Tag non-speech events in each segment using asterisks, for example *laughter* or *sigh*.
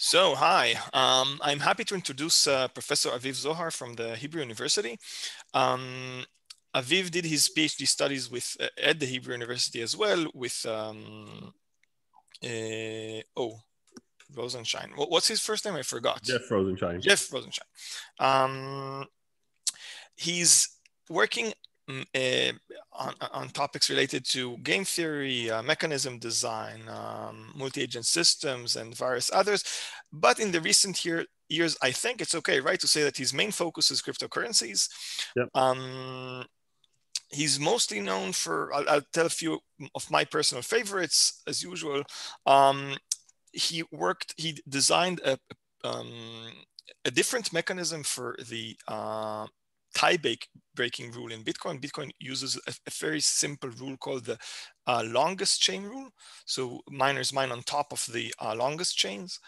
So, hi, um, I'm happy to introduce uh, Professor Aviv Zohar from the Hebrew University. Um, Aviv did his PhD studies with uh, at the Hebrew University as well with, um, uh, oh, Rosenschein. What's his first name? I forgot. Jeff Rosenschein. Jeff Rosenschein. Um, he's working on, on, topics related to game theory, uh, mechanism design, um, multi-agent systems, and various others. But in the recent year, years, I think it's okay, right, to say that his main focus is cryptocurrencies. Yep. Um, he's mostly known for, I'll, I'll, tell a few of my personal favorites, as usual. Um, he worked, he designed a, um, a different mechanism for the uh, tie breaking rule in Bitcoin. Bitcoin uses a, a very simple rule called the uh, longest chain rule. So miners mine on top of the uh, longest chains.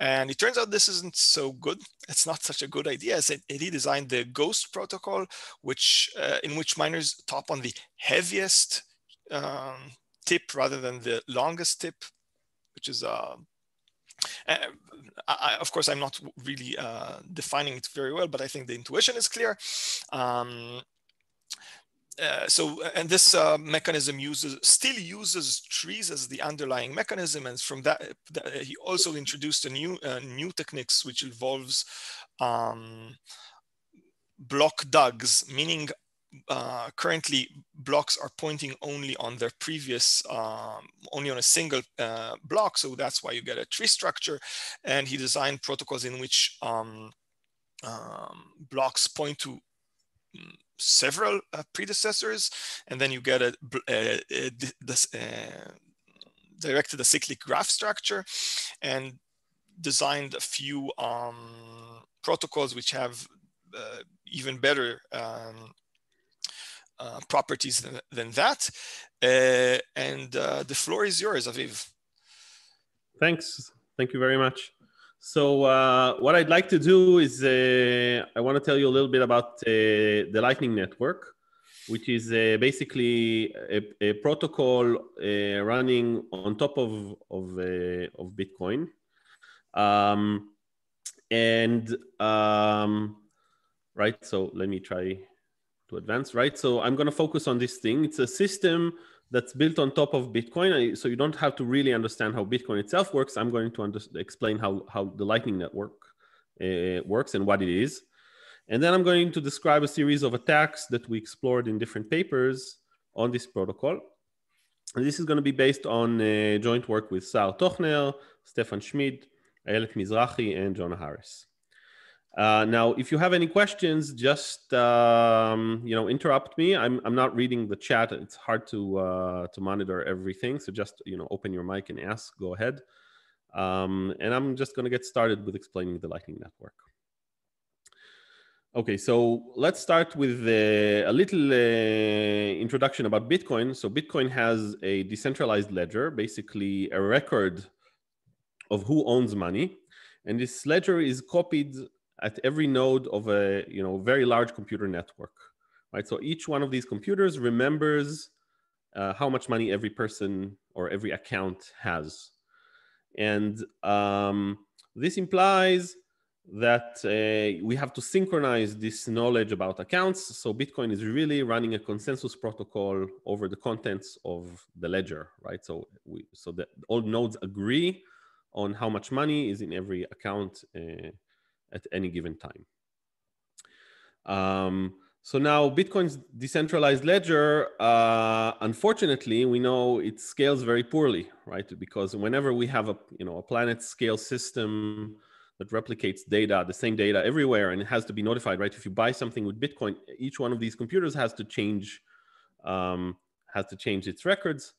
And it turns out this isn't so good. It's not such a good idea. As he designed the Ghost protocol, which uh, in which miners top on the heaviest um, tip rather than the longest tip, which is a uh, I, of course, I'm not really uh, defining it very well, but I think the intuition is clear. Um, uh, so, and this uh, mechanism uses still uses trees as the underlying mechanism, and from that, that he also introduced a new uh, new techniques which involves um, block DAGs, meaning uh, currently blocks are pointing only on their previous, um, only on a single uh, block. So that's why you get a tree structure. And he designed protocols in which um, um, blocks point to mm, several uh, predecessors. And then you get a, a, a, a directed acyclic graph structure and designed a few um, protocols which have uh, even better um, uh, properties than, than that. Uh, and uh, the floor is yours, Aviv. Thanks. Thank you very much. So uh, what I'd like to do is uh, I want to tell you a little bit about the Lightning Network, which is basically a, a protocol running on top of of, of Bitcoin. Um, and um, right, so let me try to advance, right? So I'm going to focus on this thing. It's a system that's built on top of Bitcoin. So you don't have to really understand how Bitcoin itself works. I'm going to under- explain how, how the Lightning Network uh, works and what it is. And then I'm going to describe a series of attacks that we explored in different papers on this protocol. And this is going to be based on uh, joint work with Saar Tochner, Stefan Schmid, Ayelet Mizrahi, and Jona Harris. Uh, now, if you have any questions, just um, you know interrupt me. I'm I'm not reading the chat. It's hard to uh, to monitor everything. So just you know open your mic and ask. Go ahead. Um, and I'm just going to get started with explaining the Lightning Network. Okay, so let's start with uh, a little uh, introduction about Bitcoin. So Bitcoin has a decentralized ledger, basically a record of who owns money, and this ledger is copied at every node of a you know very large computer network right? So each one of these computers remembers uh, how much money every person or every account has. And um, this implies that uh, we have to synchronize this knowledge about accounts. So bitcoin is really running a consensus protocol over the contents of the ledger right? So we so that all nodes agree on how much money is in every account uh, at any given time. Um, so now Bitcoin's decentralized ledger, uh, unfortunately, we know it scales very poorly, right? Because whenever we have a you know a planet scale system that replicates data, the same data everywhere, and it has to be notified, right? If you buy something with Bitcoin, each one of these computers has to change um, has to change its records.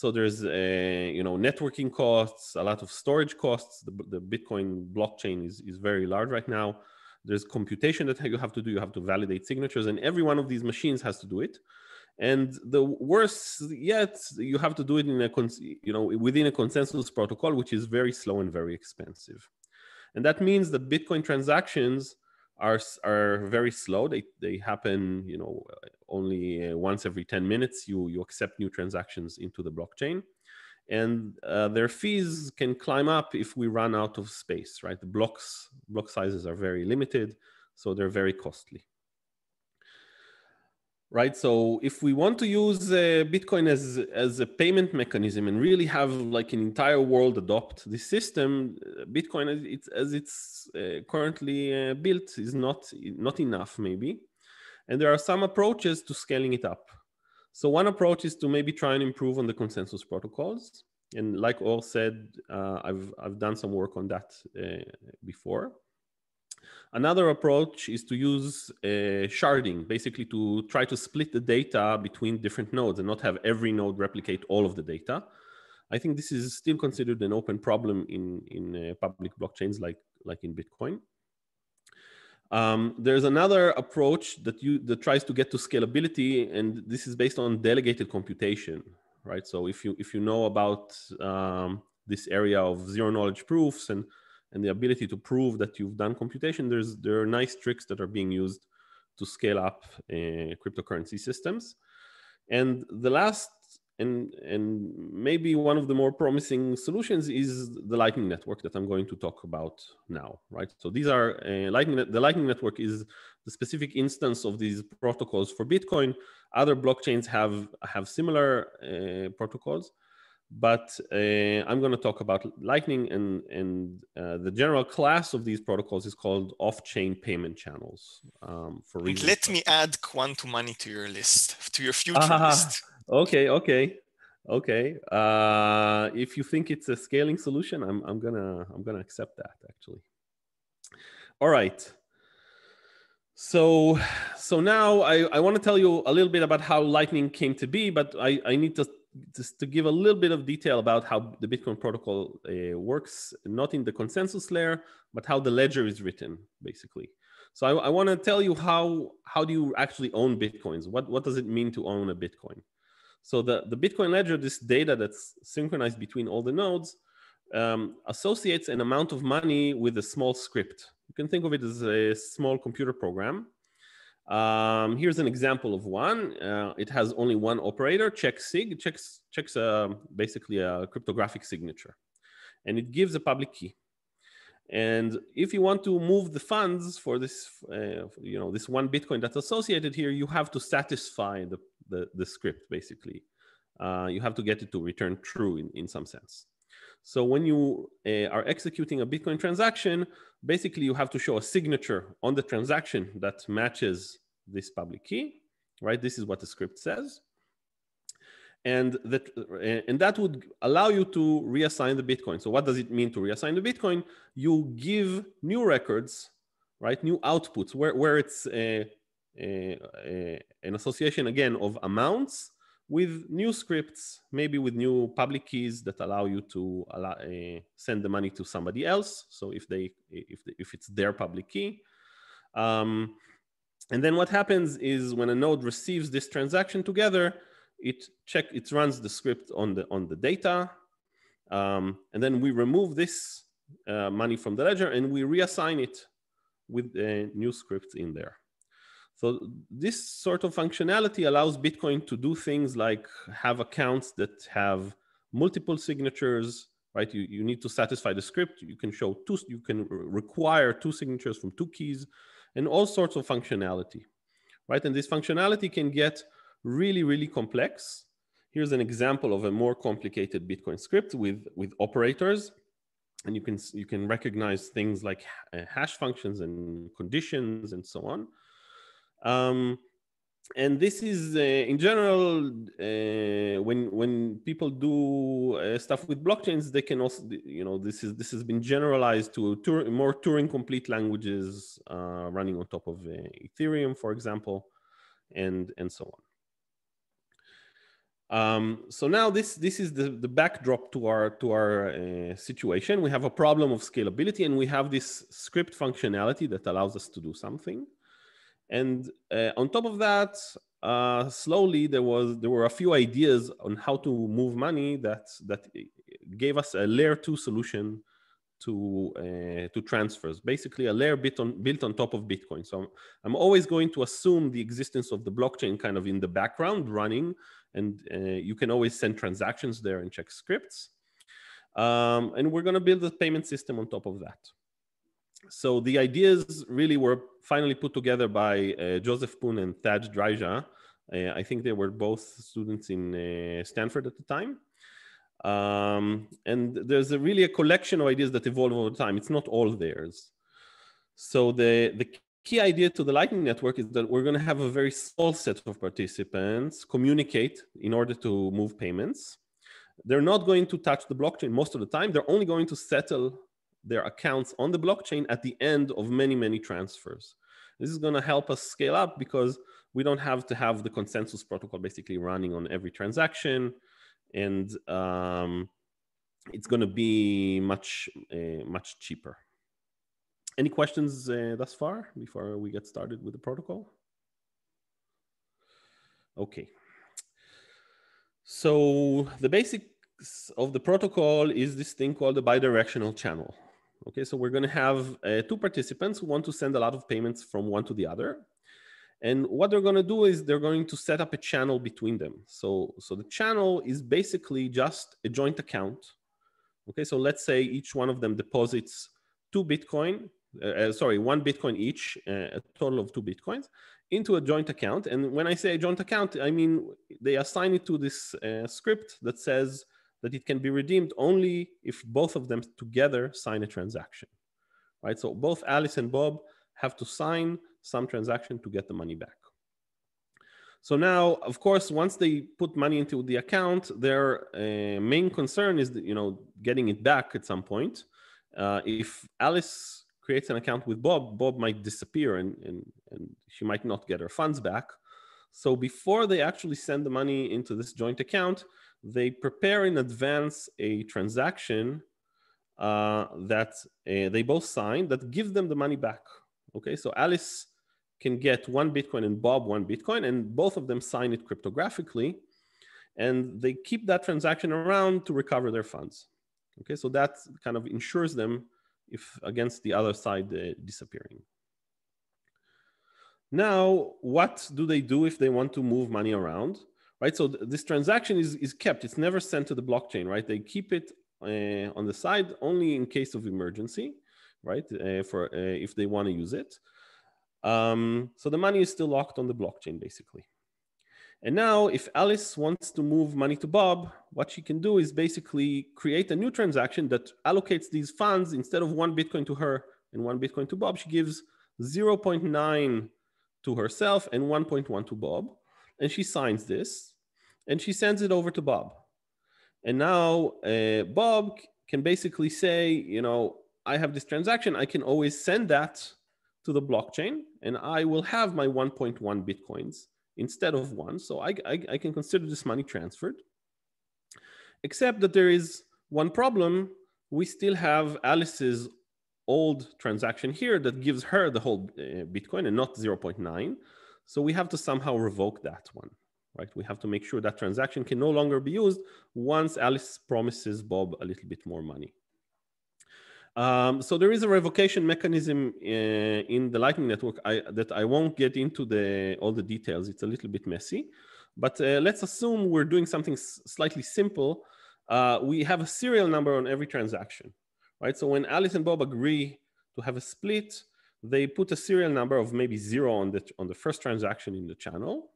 So there's a, you know networking costs, a lot of storage costs. The, the Bitcoin blockchain is, is very large right now. There's computation that you have to do. You have to validate signatures, and every one of these machines has to do it. And the worse yet, you have to do it in a you know within a consensus protocol, which is very slow and very expensive. And that means that Bitcoin transactions are are very slow. They they happen, you know, only uh, once every 10 minutes. You you accept new transactions into the blockchain, and uh, their fees can climb up if we run out of space, right? The blocks block sizes are very limited, so they're very costly. Right, so if we want to use uh, Bitcoin as as a payment mechanism and really have like an entire world adopt this system, uh, Bitcoin as it's, as it's uh, currently uh, built is not not enough maybe, and there are some approaches to scaling it up. So one approach is to maybe try and improve on the consensus protocols. And like Or said, uh, I've, I've done some work on that uh, before. Another approach is to use uh, sharding, basically to try to split the data between different nodes and not have every node replicate all of the data. I think this is still considered an open problem in, in uh, public blockchains like, like in Bitcoin. Um, there's another approach that you that tries to get to scalability, and this is based on delegated computation, right? So if you if you know about um, this area of zero knowledge proofs and and the ability to prove that you've done computation, there's there are nice tricks that are being used to scale up uh, cryptocurrency systems. And the last and and maybe one of the more promising solutions is the lightning network that i'm going to talk about now right? So these are uh, lightning the lightning network is the specific instance of these protocols for bitcoin. Other blockchains have have similar uh, protocols but uh, i'm going to talk about lightning and and uh, the general class of these protocols is called off-chain payment channels um, for reasons let me add quantum money to your list to your future ah, list. Okay okay okay. Uh if you think it's a scaling solution i'm i'm gonna i'm gonna accept that actually. All right. So so now i i want to tell you a little bit about how lightning came to be but i i need to just to give a little bit of detail about how the bitcoin protocol uh, works not in the consensus layer but how the ledger is written basically so I, I want to tell you how how do you actually own bitcoins what what does it mean to own a bitcoin so the, the Bitcoin ledger, this data that's synchronized between all the nodes, um, associates an amount of money with a small script. You can think of it as a small computer program. Um, here's an example of one. Uh, it has only one operator, check sig, checks, checks uh, basically a cryptographic signature. And it gives a public key. And if you want to move the funds for this, uh, you know, this one Bitcoin that's associated here, you have to satisfy the, the, the script basically. Uh, you have to get it to return true in, in some sense. So when you uh, are executing a Bitcoin transaction, basically you have to show a signature on the transaction that matches this public key, right? This is what the script says. And that eh, and that would allow you to reassign the bitcoin. So what does it mean to reassign the bitcoin? You give new records right? New outputs where, where it's a, a, a, an association again of amounts with new scripts maybe with new public keys that allow you to allow, uh, send the money to somebody else. So if they if, if it's their public key. Um, and then what happens is when a node receives this transaction together it check it runs the script on the on the data. Um, and then we remove this uh, money from the ledger and we reassign it with the new scripts in there so this sort of functionality allows bitcoin to do things like have accounts that have multiple signatures right you, you need to satisfy the script you can show two you can require two signatures from two keys and all sorts of functionality right and this functionality can get really, really complex. Here's an example of a more complicated Bitcoin script with, with operators. And you can, you can recognize things like uh, hash functions and conditions and so on. Um, and this is uh, in general uh, when when people do uh, stuff with blockchains they can also you know this is this has been generalized to more turing complete languages uh, running on top of uh, ethereum for example and and so on um, so now this this is the, the backdrop to our to our uh, situation. We have a problem of scalability, and we have this script functionality that allows us to do something. And uh, on top of that, uh, slowly there was there were a few ideas on how to move money that that gave us a layer two solution to uh, to transfers, basically a layer built on built on top of Bitcoin. So I'm, always going to assume the existence of the blockchain kind of in the background running, and uh, you can always send transactions there and check scripts. Um, and we're going to build a payment system on top of that. So the ideas really were finally put together by uh, Joseph Poon and Tadge Dryja. Uh, I think they were both students in uh, Stanford at the time. Um, and there's a really a collection of ideas that evolve over time. It's not all theirs. So the, the key idea to the Lightning Network is that we're going to have a very small set of participants communicate in order to move payments. They're not going to touch the blockchain most of the time. They're only going to settle their accounts on the blockchain at the end of many, many transfers. This is going to help us scale up because we don't have to have the consensus protocol basically running on every transaction and um, it's going to be much uh, much cheaper. Any questions uh, thus far before we get started with the protocol? Okay. So the basics of the protocol is this thing called the bidirectional channel. Okay, so we're going to have uh, two participants who want to send a lot of payments from one to the other. And what they're going to do is they're going to set up a channel between them. So, so the channel is basically just a joint account. Okay, so let's say each one of them deposits two Bitcoin, uh, uh, sorry, one Bitcoin each, uh, a total of two Bitcoins, into a joint account. And when I say a joint account, I mean they assign it to this uh, script that says that it can be redeemed only if both of them together sign a transaction, right? So both Alice and Bob have to sign some transaction to get the money back. So now, of course, once they put money into the account, their uh, main concern is, that, you know, getting it back at some point. Uh, if Alice creates an account with Bob, Bob might disappear and, and, and she might not get her funds back. So before they actually send the money into this joint account, they prepare in advance a transaction uh, that uh, they both sign that gives them the money back. Okay, so Alice can get one Bitcoin and Bob one Bitcoin, and both of them sign it cryptographically, and they keep that transaction around to recover their funds. Okay, so that kind of ensures them if against the other side uh, disappearing. Now, what do they do if they want to move money around? Right, so th this transaction is, is kept. It's never sent to the blockchain, right? They keep it uh, on the side only in case of emergency, right? Uh, for uh, if they want to use it. Um, so the money is still locked on the blockchain, basically. And now, if Alice wants to move money to Bob, what she can do is basically create a new transaction that allocates these funds instead of one Bitcoin to her and one Bitcoin to Bob. She gives 0.9 to herself and 1.1 to Bob. And she signs this and she sends it over to Bob. And now uh, Bob can basically say, you know, I have this transaction. I can always send that to the blockchain and I will have my 1.1 Bitcoins instead of one. So I, I, I, can consider this money transferred. Except that there is one problem. We still have Alice's old transaction here that gives her the whole uh, Bitcoin and not 0.9. So we have to somehow revoke that one, right? We have to make sure that transaction can no longer be used once Alice promises Bob a little bit more money. Um, so there is a revocation mechanism uh, in the Lightning Network I, that I won't get into the, all the details. It's a little bit messy, but uh, let's assume we're doing something slightly simple. Uh, we have a serial number on every transaction, right? So when Alice and Bob agree to have a split, they put a serial number of maybe zero on the, on the first transaction in the channel.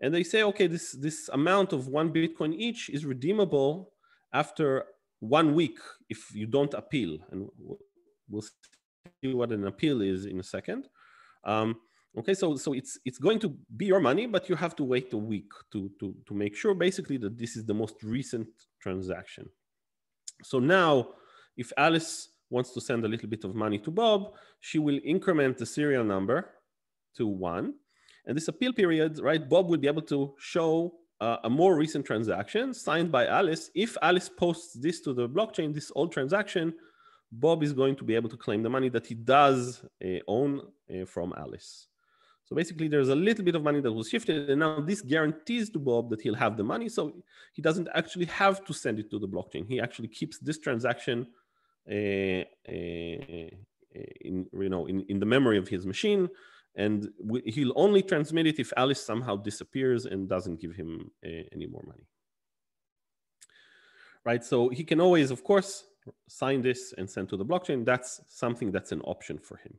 And they say, okay, this, this amount of one Bitcoin each is redeemable after one week if you don't appeal, and we'll see what an appeal is in a second. Um, okay, so so it's it's going to be your money, but you have to wait a week to to to make sure basically that this is the most recent transaction. So now, if Alice wants to send a little bit of money to Bob, she will increment the serial number to one. And this appeal period, right, Bob will be able to show uh, a more recent transaction signed by Alice. If Alice posts this to the blockchain, this old transaction, Bob is going to be able to claim the money that he does uh, own uh, from Alice. So basically, there's a little bit of money that was shifted, and now this guarantees to Bob that he'll have the money. So he doesn't actually have to send it to the blockchain. He actually keeps this transaction in you know in, in the memory of his machine and he'll only transmit it if alice somehow disappears and doesn't give him uh, any more money right so he can always of course sign this and send to the blockchain that's something that's an option for him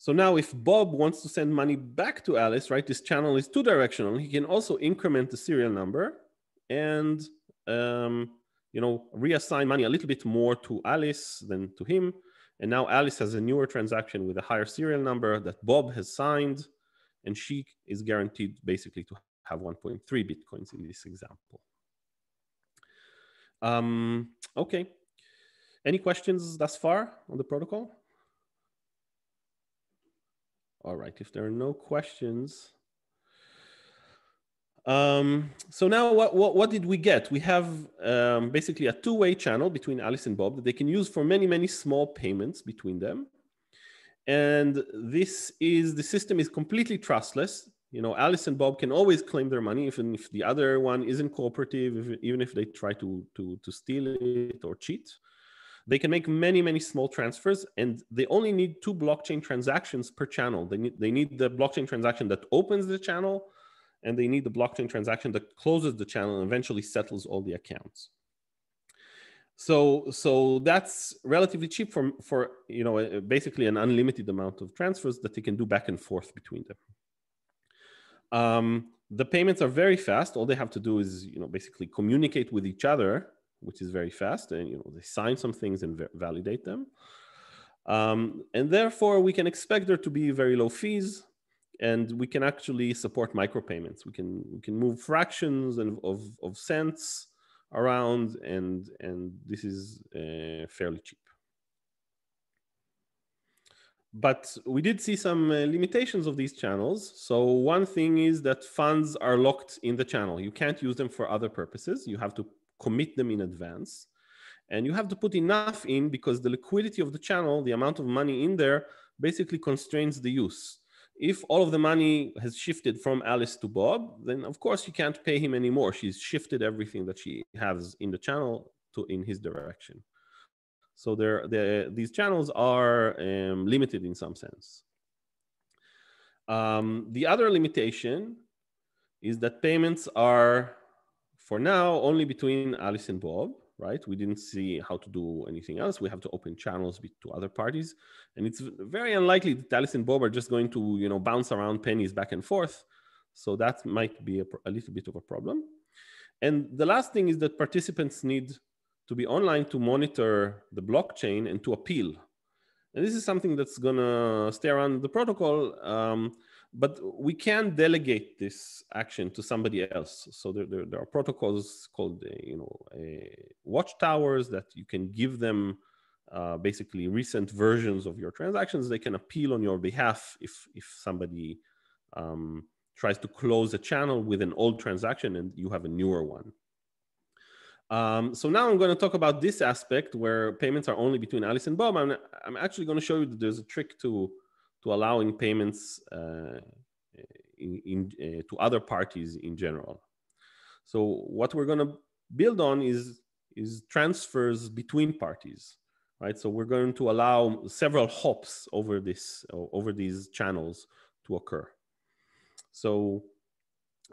so now if Bob wants to send money back to Alice, right, this channel is two directional. He can also increment the serial number and, um, you know, reassign money a little bit more to Alice than to him. And now Alice has a newer transaction with a higher serial number that Bob has signed, and she is guaranteed basically to have 1.3 Bitcoins in this example. Um, okay. Any questions thus far on the protocol? All right, if there are no questions. Um, so now what, what, what, did we get? We have um, basically a two-way channel between Alice and Bob that they can use for many, many small payments between them. And this is, the system is completely trustless. You know, Alice and Bob can always claim their money, even if the other one isn't cooperative, if, even if they try to, to, to steal it or cheat. They can make many, many small transfers, and they only need two blockchain transactions per channel. They need, they need the blockchain transaction that opens the channel, and they need the blockchain transaction that closes the channel and eventually settles all the accounts. So, so that's relatively cheap for, for you know basically an unlimited amount of transfers that they can do back and forth between them. Um, the payments are very fast. All they have to do is you know basically communicate with each other which is very fast, and you know they sign some things and validate them. Um, and therefore, we can expect there to be very low fees, and we can actually support micropayments. We can we can move fractions of, of, of cents around, and and this is uh, fairly cheap. But we did see some uh, limitations of these channels. So one thing is that funds are locked in the channel. You can't use them for other purposes. You have to commit them in advance. And you have to put enough in because the liquidity of the channel, the amount of money in there, basically constrains the use. If all of the money has shifted from Alice to Bob, then of course you can't pay him anymore. She's shifted everything that she has in the channel to in his direction. So there, the, these channels are um, limited in some sense. Um, the other limitation is that payments are for now, only between Alice and Bob, right? We didn't see how to do anything else. We have to open channels to other parties. And it's very unlikely that Alice and Bob are just going to, you know, bounce around pennies back and forth. So that might be a, a little bit of a problem. And the last thing is that participants need to be online to monitor the blockchain and to appeal. And this is something that's gonna stay around the protocol. Um, but we can delegate this action to somebody else. So there, there, there are protocols called, uh, you know, uh, watchtowers that you can give them uh, basically recent versions of your transactions. They can appeal on your behalf if if somebody um, tries to close a channel with an old transaction and you have a newer one. Um, so now I'm going to talk about this aspect where payments are only between Alice and Bob. I'm, I'm actually going to show you that there's a trick to to allowing payments uh, in, in uh, to other parties in general. So what we're going to build on is is transfers between parties, right? So we're going to allow several hops over this over these channels to occur. So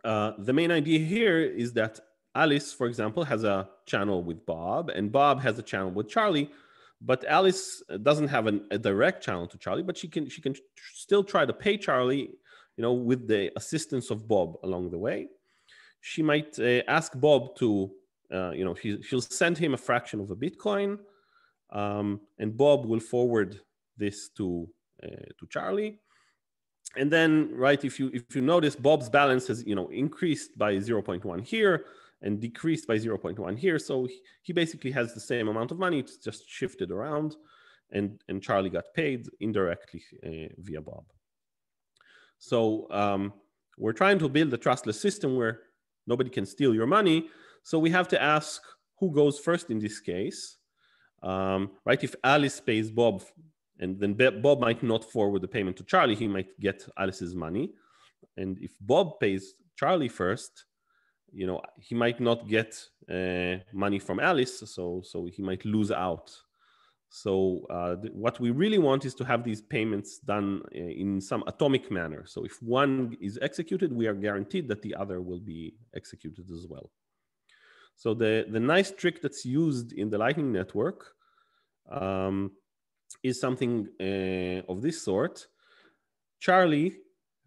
uh, the main idea here is that Alice, for example, has a channel with Bob, and Bob has a channel with Charlie, but Alice doesn't have an, a direct channel to Charlie, but she can she can still try to pay Charlie, you know, with the assistance of Bob along the way. She might uh, ask Bob to, uh, you know, she, she'll send him a fraction of a Bitcoin, um, and Bob will forward this to uh, to Charlie. And then, right, if you if you notice, Bob's balance has you know increased by 0.1 here and decreased by 0.1 here. So he, basically has the same amount of money. It's just shifted around and, and Charlie got paid indirectly uh, via Bob. So um, we're trying to build a trustless system where nobody can steal your money. So we have to ask who goes first in this case, um, right? If Alice pays Bob, and then Bob might not forward the payment to Charlie, he might get Alice's money. And if Bob pays Charlie first, you know he might not get uh, money from alice so so he might lose out. So uh, th- what we really want is to have these payments done uh, in some atomic manner. So if one is executed we are guaranteed that the other will be executed as well. So the the nice trick that's used in the lightning network um, is something uh, of this sort. Charlie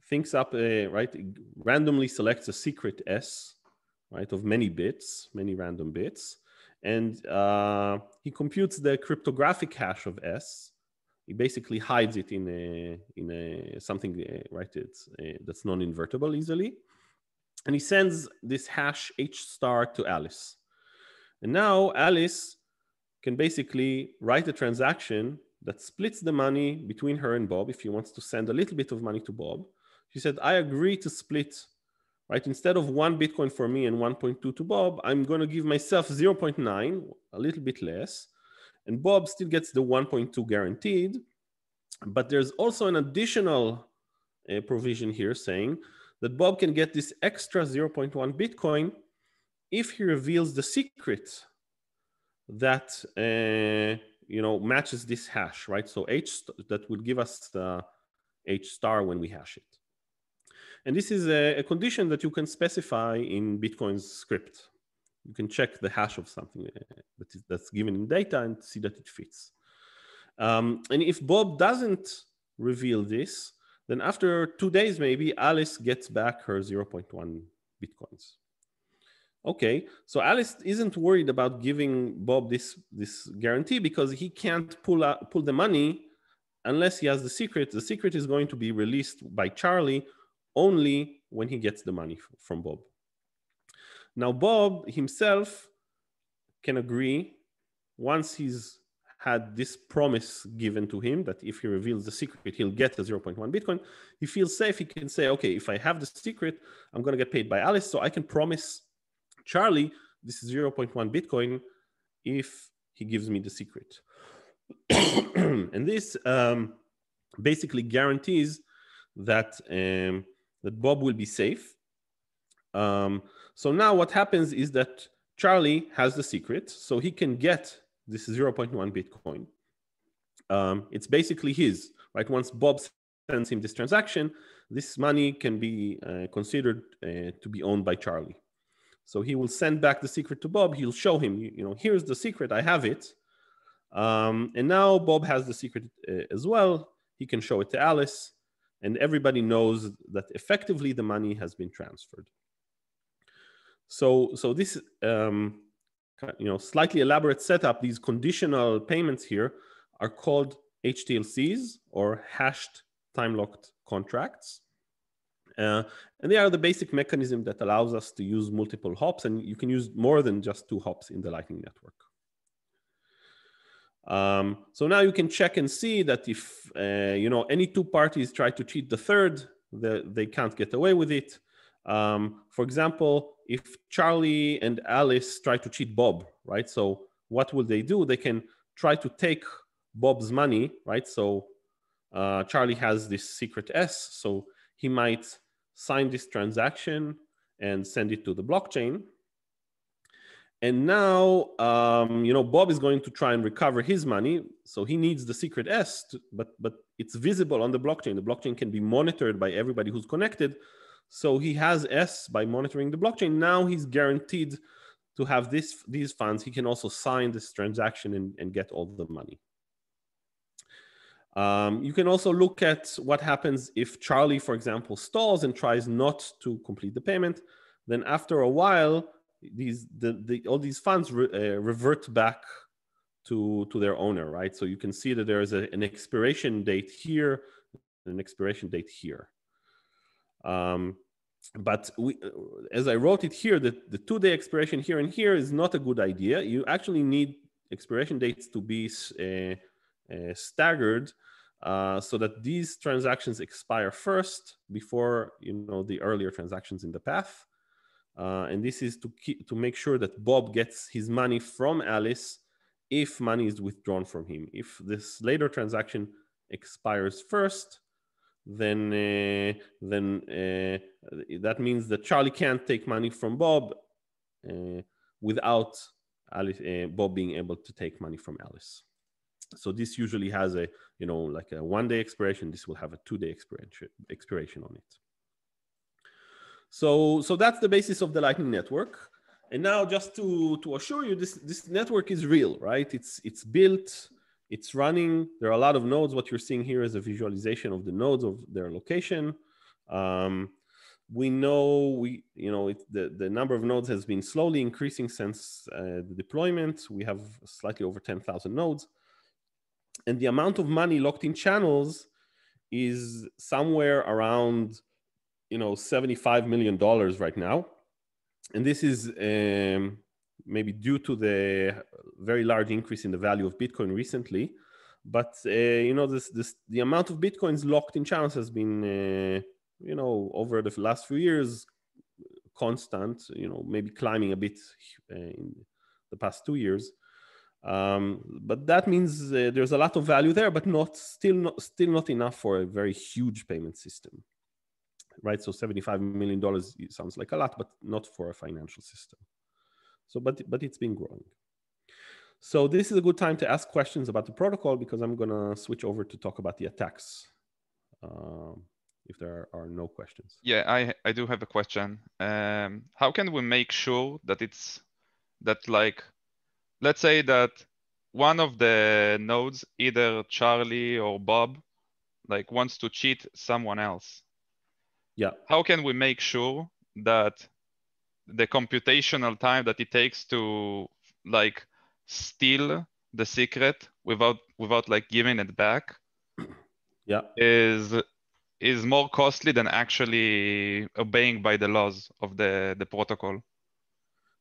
thinks up a, right randomly selects a secret s right, of many bits, many random bits. And uh, he computes the cryptographic hash of S. He basically hides it in a, in a something, uh, right, it's, uh, that's non-invertible easily. And he sends this hash H star to Alice. And now Alice can basically write a transaction that splits the money between her and Bob if he wants to send a little bit of money to Bob. She said, I agree to split right? Instead of one Bitcoin for me and 1.2 to Bob, I'm going to give myself 0.9, a little bit less. And Bob still gets the 1.2 guaranteed. But there's also an additional uh, provision here saying that Bob can get this extra 0.1 Bitcoin if he reveals the secret that uh, you know matches this hash, right? So H that will give us the H star when we hash it. And this is a, a condition that you can specify in Bitcoin's script. You can check the hash of something uh, that is, that's given in data and see that it fits. Um, and if Bob doesn't reveal this, then after two days, maybe Alice gets back her 0.1 Bitcoins. Okay, so Alice isn't worried about giving Bob this, this guarantee because he can't pull, out, pull the money unless he has the secret. The secret is going to be released by Charlie only when he gets the money from Bob. Now, Bob himself can agree once he's had this promise given to him that if he reveals the secret, he'll get a 0.1 Bitcoin. He feels safe. He can say, okay, if I have the secret, I'm going to get paid by Alice. So I can promise Charlie this is 0.1 Bitcoin if he gives me the secret. *coughs* and this um, basically guarantees that um, that Bob will be safe. Um, so now what happens is that Charlie has the secret, so he can get this 0.1 Bitcoin. Um, it's basically his, right? Once Bob sends him this transaction, this money can be uh, considered uh, to be owned by Charlie. So he will send back the secret to Bob. He'll show him, you, you know, here's the secret, I have it. Um, and now Bob has the secret uh, as well. He can show it to Alice and everybody knows that effectively the money has been transferred. So, so this um, you know slightly elaborate setup, these conditional payments here are called HTLCs or hashed time locked contracts. Uh, and they are the basic mechanism that allows us to use multiple hops, and you can use more than just two hops in the Lightning Network. Um, so now you can check and see that if uh, you know any two parties try to cheat the third, the, they can't get away with it. Um, for example, if Charlie and Alice try to cheat Bob, right? So what will they do? They can try to take Bob's money, right? So uh, Charlie has this secret S, so he might sign this transaction and send it to the blockchain. And now, um, you know, Bob is going to try and recover his money. So he needs the secret S, to, but but it's visible on the blockchain. The blockchain can be monitored by everybody who's connected. So he has S by monitoring the blockchain. Now he's guaranteed to have this these funds. He can also sign this transaction and, and get all the money. Um, you can also look at what happens if Charlie, for example, stalls and tries not to complete the payment. Then after a while, these the, the all these funds re, uh, revert back to to their owner right? So you can see that there is a, an expiration date here an expiration date here. Um, but we, uh, as i wrote it here that the two day expiration here and here is not a good idea. You actually need expiration dates to be uh, uh, staggered uh, so that these transactions expire first before you know the earlier transactions in the path uh, and this is to keep to make sure that Bob gets his money from Alice if money is withdrawn from him. If this later transaction expires first, then uh, then uh, that means that Charlie can't take money from Bob uh, without Alice, uh, Bob being able to take money from Alice. So this usually has a you know like a one day expiration. This will have a two day expiration expiration on it. So so that's the basis of the Lightning Network. And now just to to assure you, this this network is real, right? It's it's built it's running. There are a lot of nodes. What you're seeing here is a visualization of the nodes of their location. Um, we know we you know it, the the number of nodes has been slowly increasing since uh, the deployment. We have slightly over ten thousand nodes, and the amount of money locked in channels is somewhere around you know seventy five million dollars right now, and this is um, maybe due to the very large increase in the value of Bitcoin recently. But uh, you know, this this the amount of bitcoins locked in channels has been uh, you know over the last few years constant. You know, maybe climbing a bit uh, in the past two years. Um, but that means uh, there's a lot of value there, but not still not still not enough for a very huge payment system, right? So 75 million dollars sounds like a lot, but not for a financial system. So, but, but it's been growing. So this is a good time to ask questions about the protocol because I'm gonna switch over to talk about the attacks. Um, if there are, no questions. Yeah, I I do have a question. Um, how can we make sure that it's that like, let's say that one of the nodes, either Charlie or Bob, like wants to cheat someone else. Yeah. How can we make sure that the computational time that it takes to like steal the secret without without like giving it back *clears throat* yeah. is is more costly than actually obeying by the laws of the the protocol.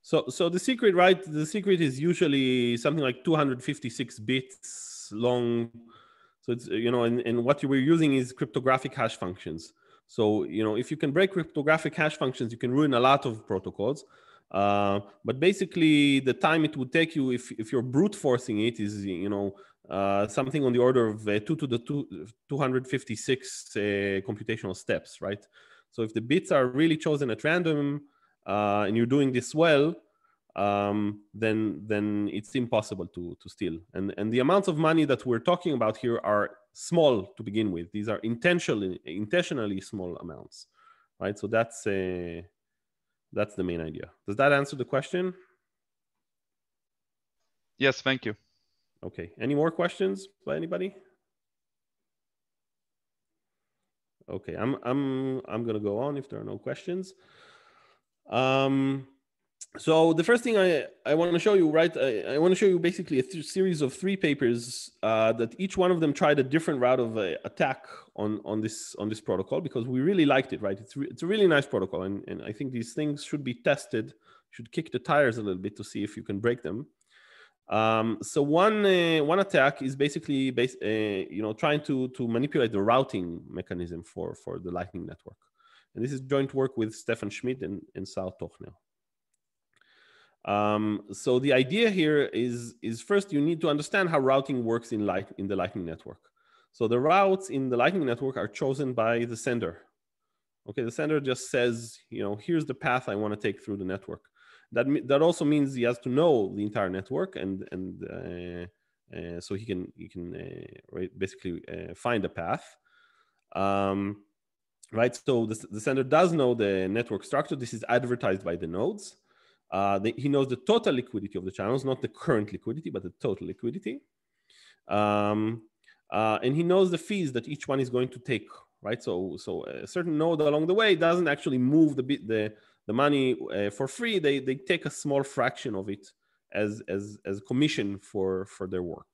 So so the secret right the secret is usually something like 256 bits long. So it's you know and, and what you were using is cryptographic hash functions so, you know, if you can break cryptographic hash functions, you can ruin a lot of protocols. Uh, but basically, the time it would take you if, if you're brute forcing it is, you know, uh, something on the order of uh, 2 to the two, 256 uh, computational steps, right? So if the bits are really chosen at random uh, and you're doing this well, um, then then it's impossible to to steal. And and the amounts of money that we're talking about here are small to begin with. These are intentionally intentionally small amounts, right? So that's a that's the main idea. Does that answer the question? Yes, thank you. Okay. Any more questions by anybody? Okay, I'm I'm I'm gonna go on if there are no questions. Um, so the first thing I, I want to show you, right? I, I want to show you basically a th- series of three papers uh, that each one of them tried a different route of uh, attack on, on this on this protocol because we really liked it, right? It's re- it's a really nice protocol, and, and I think these things should be tested. Should kick the tires a little bit to see if you can break them. Um, so one uh, one attack is basically base, uh, you know trying to to manipulate the routing mechanism for for the Lightning Network, and this is joint work with Stefan Schmid and, and Saar Tochner. Um, so the idea here is, is first you need to understand how routing works in, light, in the Lightning Network. So the routes in the Lightning Network are chosen by the sender. Okay, the sender just says, you know, here's the path I want to take through the network. That, that also means he has to know the entire network and, and uh, uh, so he can, he can uh, basically uh, find a path. Um, right, so the, the sender does know the network structure. This is advertised by the nodes. Uh, the, he knows the total liquidity of the channels, not the current liquidity, but the total liquidity. Um, uh, and he knows the fees that each one is going to take, right? So, so a certain node along the way doesn't actually move the the, the money uh, for free. They, they take a small fraction of it as, as, as commission for, for their work.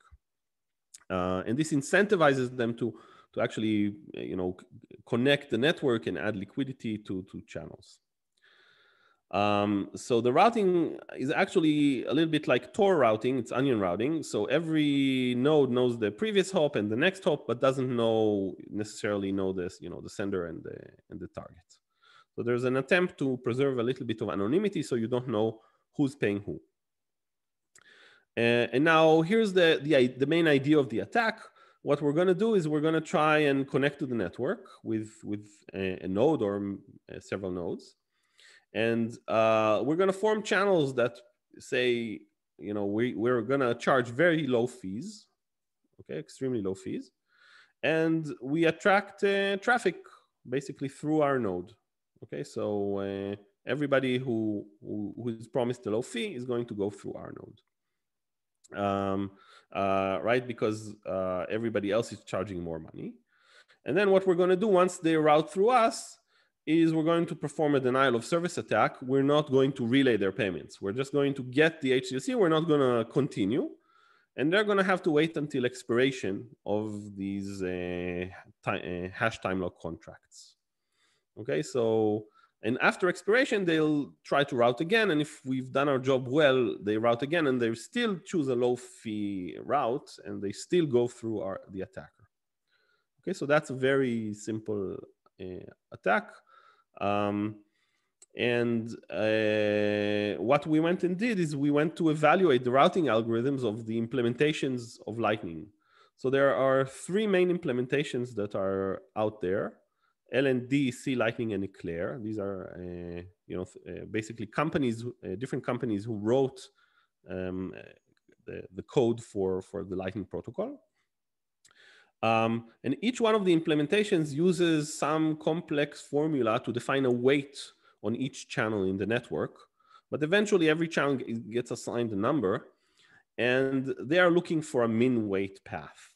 Uh, and this incentivizes them to, to actually, you know, connect the network and add liquidity to, to channels. Um, so the routing is actually a little bit like Tor routing, it's onion routing. So every node knows the previous hop and the next hop, but doesn't know necessarily know this, you know, the sender and the and the target. So there's an attempt to preserve a little bit of anonymity so you don't know who's paying who. Uh, and now here's the, the, the main idea of the attack. what we're going to do is we're going to try and connect to the network with, with a, a node or uh, several nodes. And uh, we're going to form channels that say, you know, we, we're going to charge very low fees, okay, extremely low fees. And we attract uh, traffic basically through our node. Okay, so uh, everybody who, who, who is promised a low fee is going to go through our node. Um, uh, right? Because uh, everybody else is charging more money. And then what we're going to do once they route through us is we're going to perform a denial of service attack. We're not going to relay their payments. We're just going to get the HTLC. We're not going to continue. And they're going to have to wait until expiration of these uh, uh, hash time lock contracts. Okay, so and after expiration, they'll try to route again. And if we've done our job well, they route again and they still choose a low fee route and they still go through our, the attacker. Okay, so that's a very simple uh, attack. Um, and uh, what we went and did is we went to evaluate the routing algorithms of the implementations of Lightning. So there are three main implementations that are out there. LND, C Lightning, and Eclair. These are, uh, you know, uh, basically companies, uh, different companies who wrote um, the, the code for, for the Lightning protocol. Um, and each one of the implementations uses some complex formula to define a weight on each channel in the network. But eventually, every channel gets assigned a number, and they are looking for a min weight path.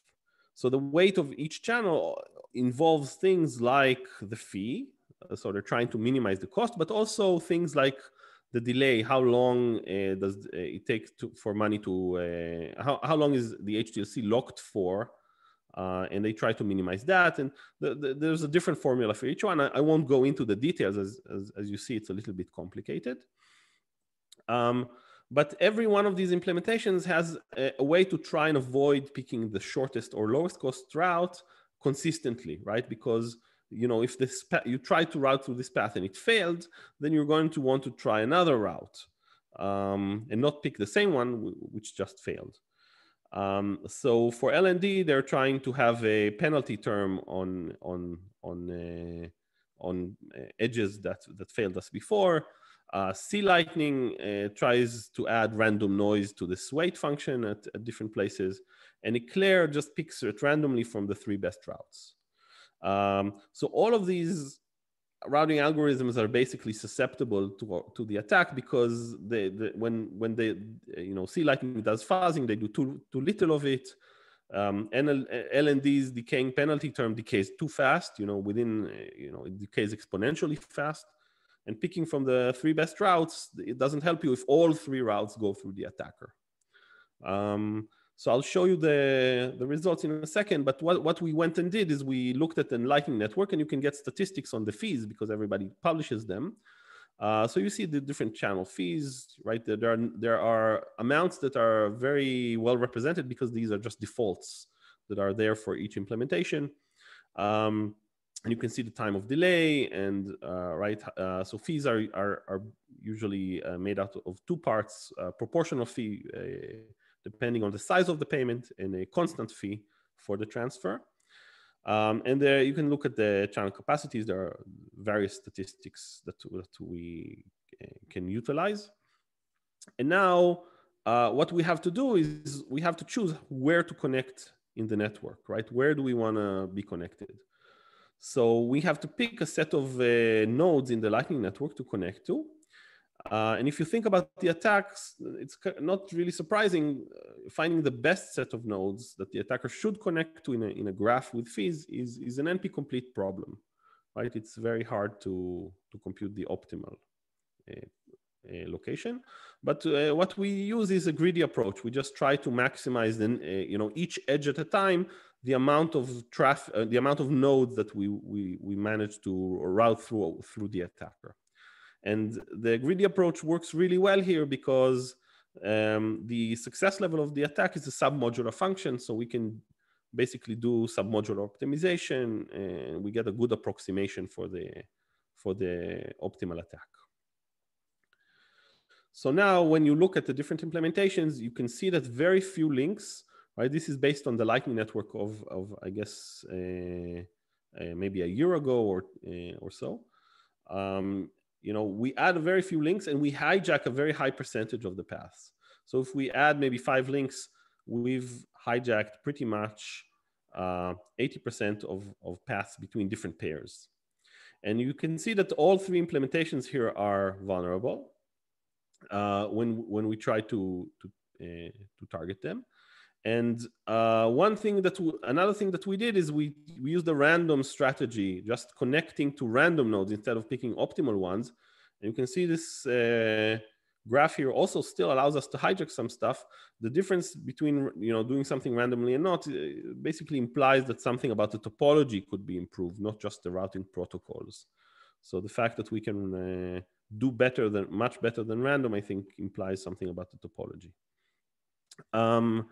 So the weight of each channel involves things like the fee. Uh, so they're trying to minimize the cost, but also things like the delay. How long uh, does uh, it take to, for money to, uh, how, how long is the HTLC locked for? Uh, and they try to minimize that. And the, the, there's a different formula for each one. I, I won't go into the details as, as, as, you see, it's a little bit complicated. Um, but every one of these implementations has a, a, way to try and avoid picking the shortest or lowest cost route consistently, right? Because you know if this you try to route through this path and it failed, then you're going to want to try another route um, and not pick the same one which just failed. Um, so for LND, they're trying to have a penalty term on on on uh, on uh, edges that that failed us before. Uh, C Lightning uh, tries to add random noise to this weight function at, at, different places, and Eclair just picks it randomly from the three best routes. Um, so all of these routing algorithms are basically susceptible to, to the attack because they, they, when when they you know C Lightning does fuzzing, they do too too little of it. Um, NL, LND's decaying penalty term decays too fast. You know, within you know it decays exponentially fast and picking from the three best routes, it doesn't help you if all three routes go through the attacker. Um, so I'll show you the, the results in a second, but what, what we went and did is we looked at the Lightning Network and you can get statistics on the fees because everybody publishes them. Uh, so you see the different channel fees, right? There, there, are, there are amounts that are very well represented because these are just defaults that are there for each implementation. Um, and you can see the time of delay and uh, right uh, so fees are are, are usually uh, made out of two parts uh, proportional fee uh, depending on the size of the payment and a constant fee for the transfer. Um, and there you can look at the channel capacities. There are various statistics that, that we uh, can utilize. And now what we have to do is we have to choose where to connect in the network right? Where do we want to be connected? So we have to pick a set of uh, nodes in the Lightning Network to connect to. Uh, and if you think about the attacks, it's not really surprising. Uh, finding the best set of nodes that the attacker should connect to in a, in a graph with fees is, is an NP complete problem, right? It's very hard to, to compute the optimal uh, uh, location. But uh, what we use is a greedy approach. We just try to maximize the, you know, each edge at a time the amount of traffic, uh, the amount of nodes that we, we, we manage to route through, through the attacker. And the greedy approach works really well here because um, the success level of the attack is a submodular function. So we can basically do submodular optimization and we get a good approximation for the, for the optimal attack. So now when you look at the different implementations, you can see that very few links right? This is based on the Lightning Network of, of I guess, uh, uh, maybe a year ago or, uh, or so. Um, you know, we add a very few links and we hijack a very high percentage of the paths. So if we add maybe five links, we've hijacked pretty much 80% uh, of, of paths between different pairs. And you can see that all three implementations here are vulnerable uh, when, when we try to, to, uh, to target them. And uh, one thing that w- another thing that we did is we, we used a random strategy, just connecting to random nodes instead of picking optimal ones. And you can see this uh, graph here also still allows us to hijack some stuff. The difference between you know doing something randomly and not uh, basically implies that something about the topology could be improved, not just the routing protocols. So the fact that we can uh, do better than much better than random, I think, implies something about the topology. Um,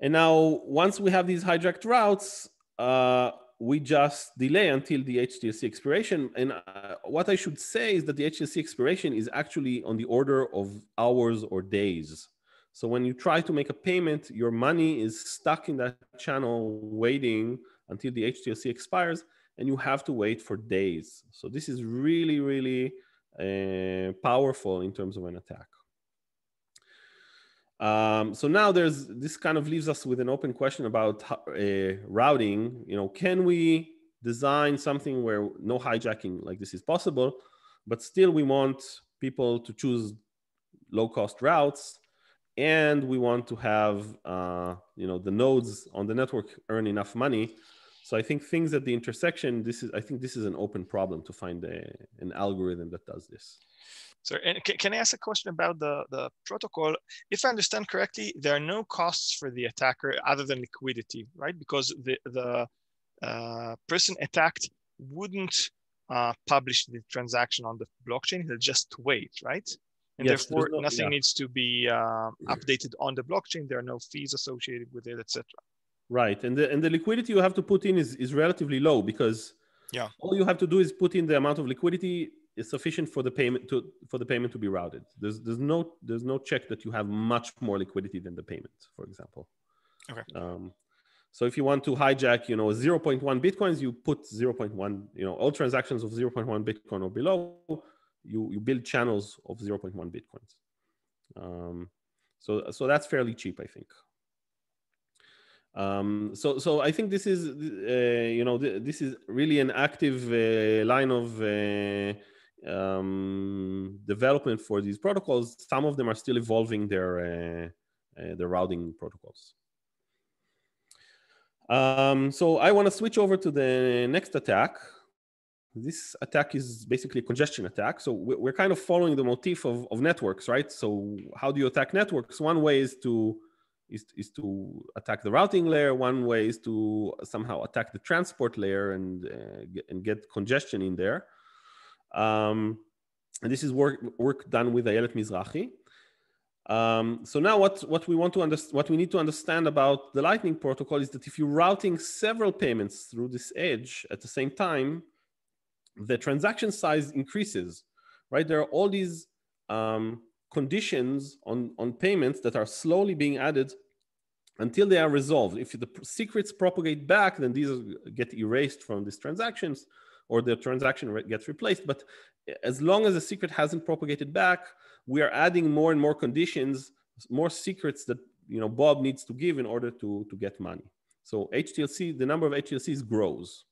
and now, once we have these hijacked routes, uh, we just delay until the HTLC expiration. And uh, what I should say is that the HTLC expiration is actually on the order of hours or days. So when you try to make a payment, your money is stuck in that channel waiting until the HTLC expires, and you have to wait for days. So this is really, really uh, powerful in terms of an attack. Um, so now there's this kind of leaves us with an open question about uh, routing. You know, can we design something where no hijacking like this is possible, but still we want people to choose low cost routes, and we want to have uh, you know the nodes on the network earn enough money. So I think things at the intersection. This is I think this is an open problem to find a, an algorithm that does this. So and can, can I ask a question about the, the protocol? If I understand correctly, there are no costs for the attacker other than liquidity, right? Because the, the uh, person attacked wouldn't uh, publish the transaction on the blockchain, he'll just wait, right? And yes, therefore, no, nothing yeah. needs to be uh, updated on the blockchain. There are no fees associated with it, etc. Right, and the and the liquidity you have to put in is, is relatively low because yeah, all you have to do is put in the amount of liquidity is sufficient for the payment to for the payment to be routed. There's there's no there's no check that you have much more liquidity than the payment, for example. Okay. Um, so if you want to hijack, you know, 0.1 bitcoins, you put 0.1, you know, all transactions of 0.1 bitcoin or below, you you build channels of 0.1 bitcoins. Um, so so that's fairly cheap, I think. Um, so, so I think this is, uh, you know, th- this is really an active uh, line of uh, um, development for these protocols. Some of them are still evolving their uh, uh, their routing protocols. Um, so I want to switch over to the next attack. This attack is basically a congestion attack. So we're kind of following the motif of, of networks, right? So how do you attack networks? One way is to is, is to attack the routing layer. One way is to somehow attack the transport layer and, uh, and get congestion in there. Um, and this is work, work done with Ayelet Mizrahi. Um, so now what, what we want to understand, what we need to understand about the Lightning protocol is that if you're routing several payments through this edge at the same time, the transaction size increases, right? There are all these um, conditions on, on payments that are slowly being added until they are resolved. If the secrets propagate back, then these get erased from these transactions or the transaction gets replaced. But as long as the secret hasn't propagated back, we are adding more and more conditions, more secrets that you know Bob needs to give in order to, to get money. So HTLC, the number of HTLCs grows.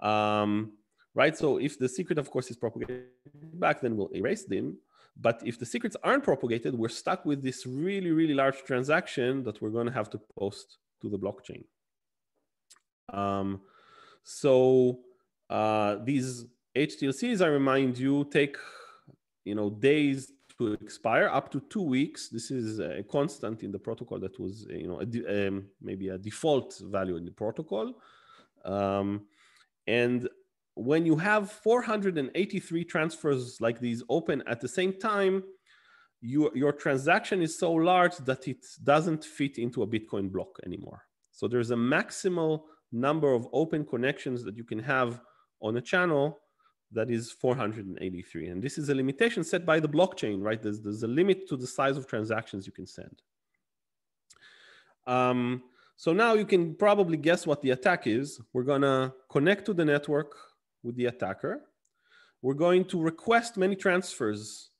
Um, right? So if the secret, of course, is propagated back, then we'll erase them. But if the secrets aren't propagated, we're stuck with this really, really large transaction that we're going to have to post to the blockchain. Um, so uh, these HTLCs, I remind you, take you know days to expire, up to two weeks. This is a constant in the protocol that was you know a, um, maybe a default value in the protocol. Um, and when you have 483 transfers like these open at the same time, you, your transaction is so large that it doesn't fit into a Bitcoin block anymore. So there's a maximal number of open connections that you can have on a channel that is 483. And this is a limitation set by the blockchain, right? There's, there's a limit to the size of transactions you can send. Um, so now you can probably guess what the attack is. We're gonna connect to the network with the attacker. We're going to request many transfers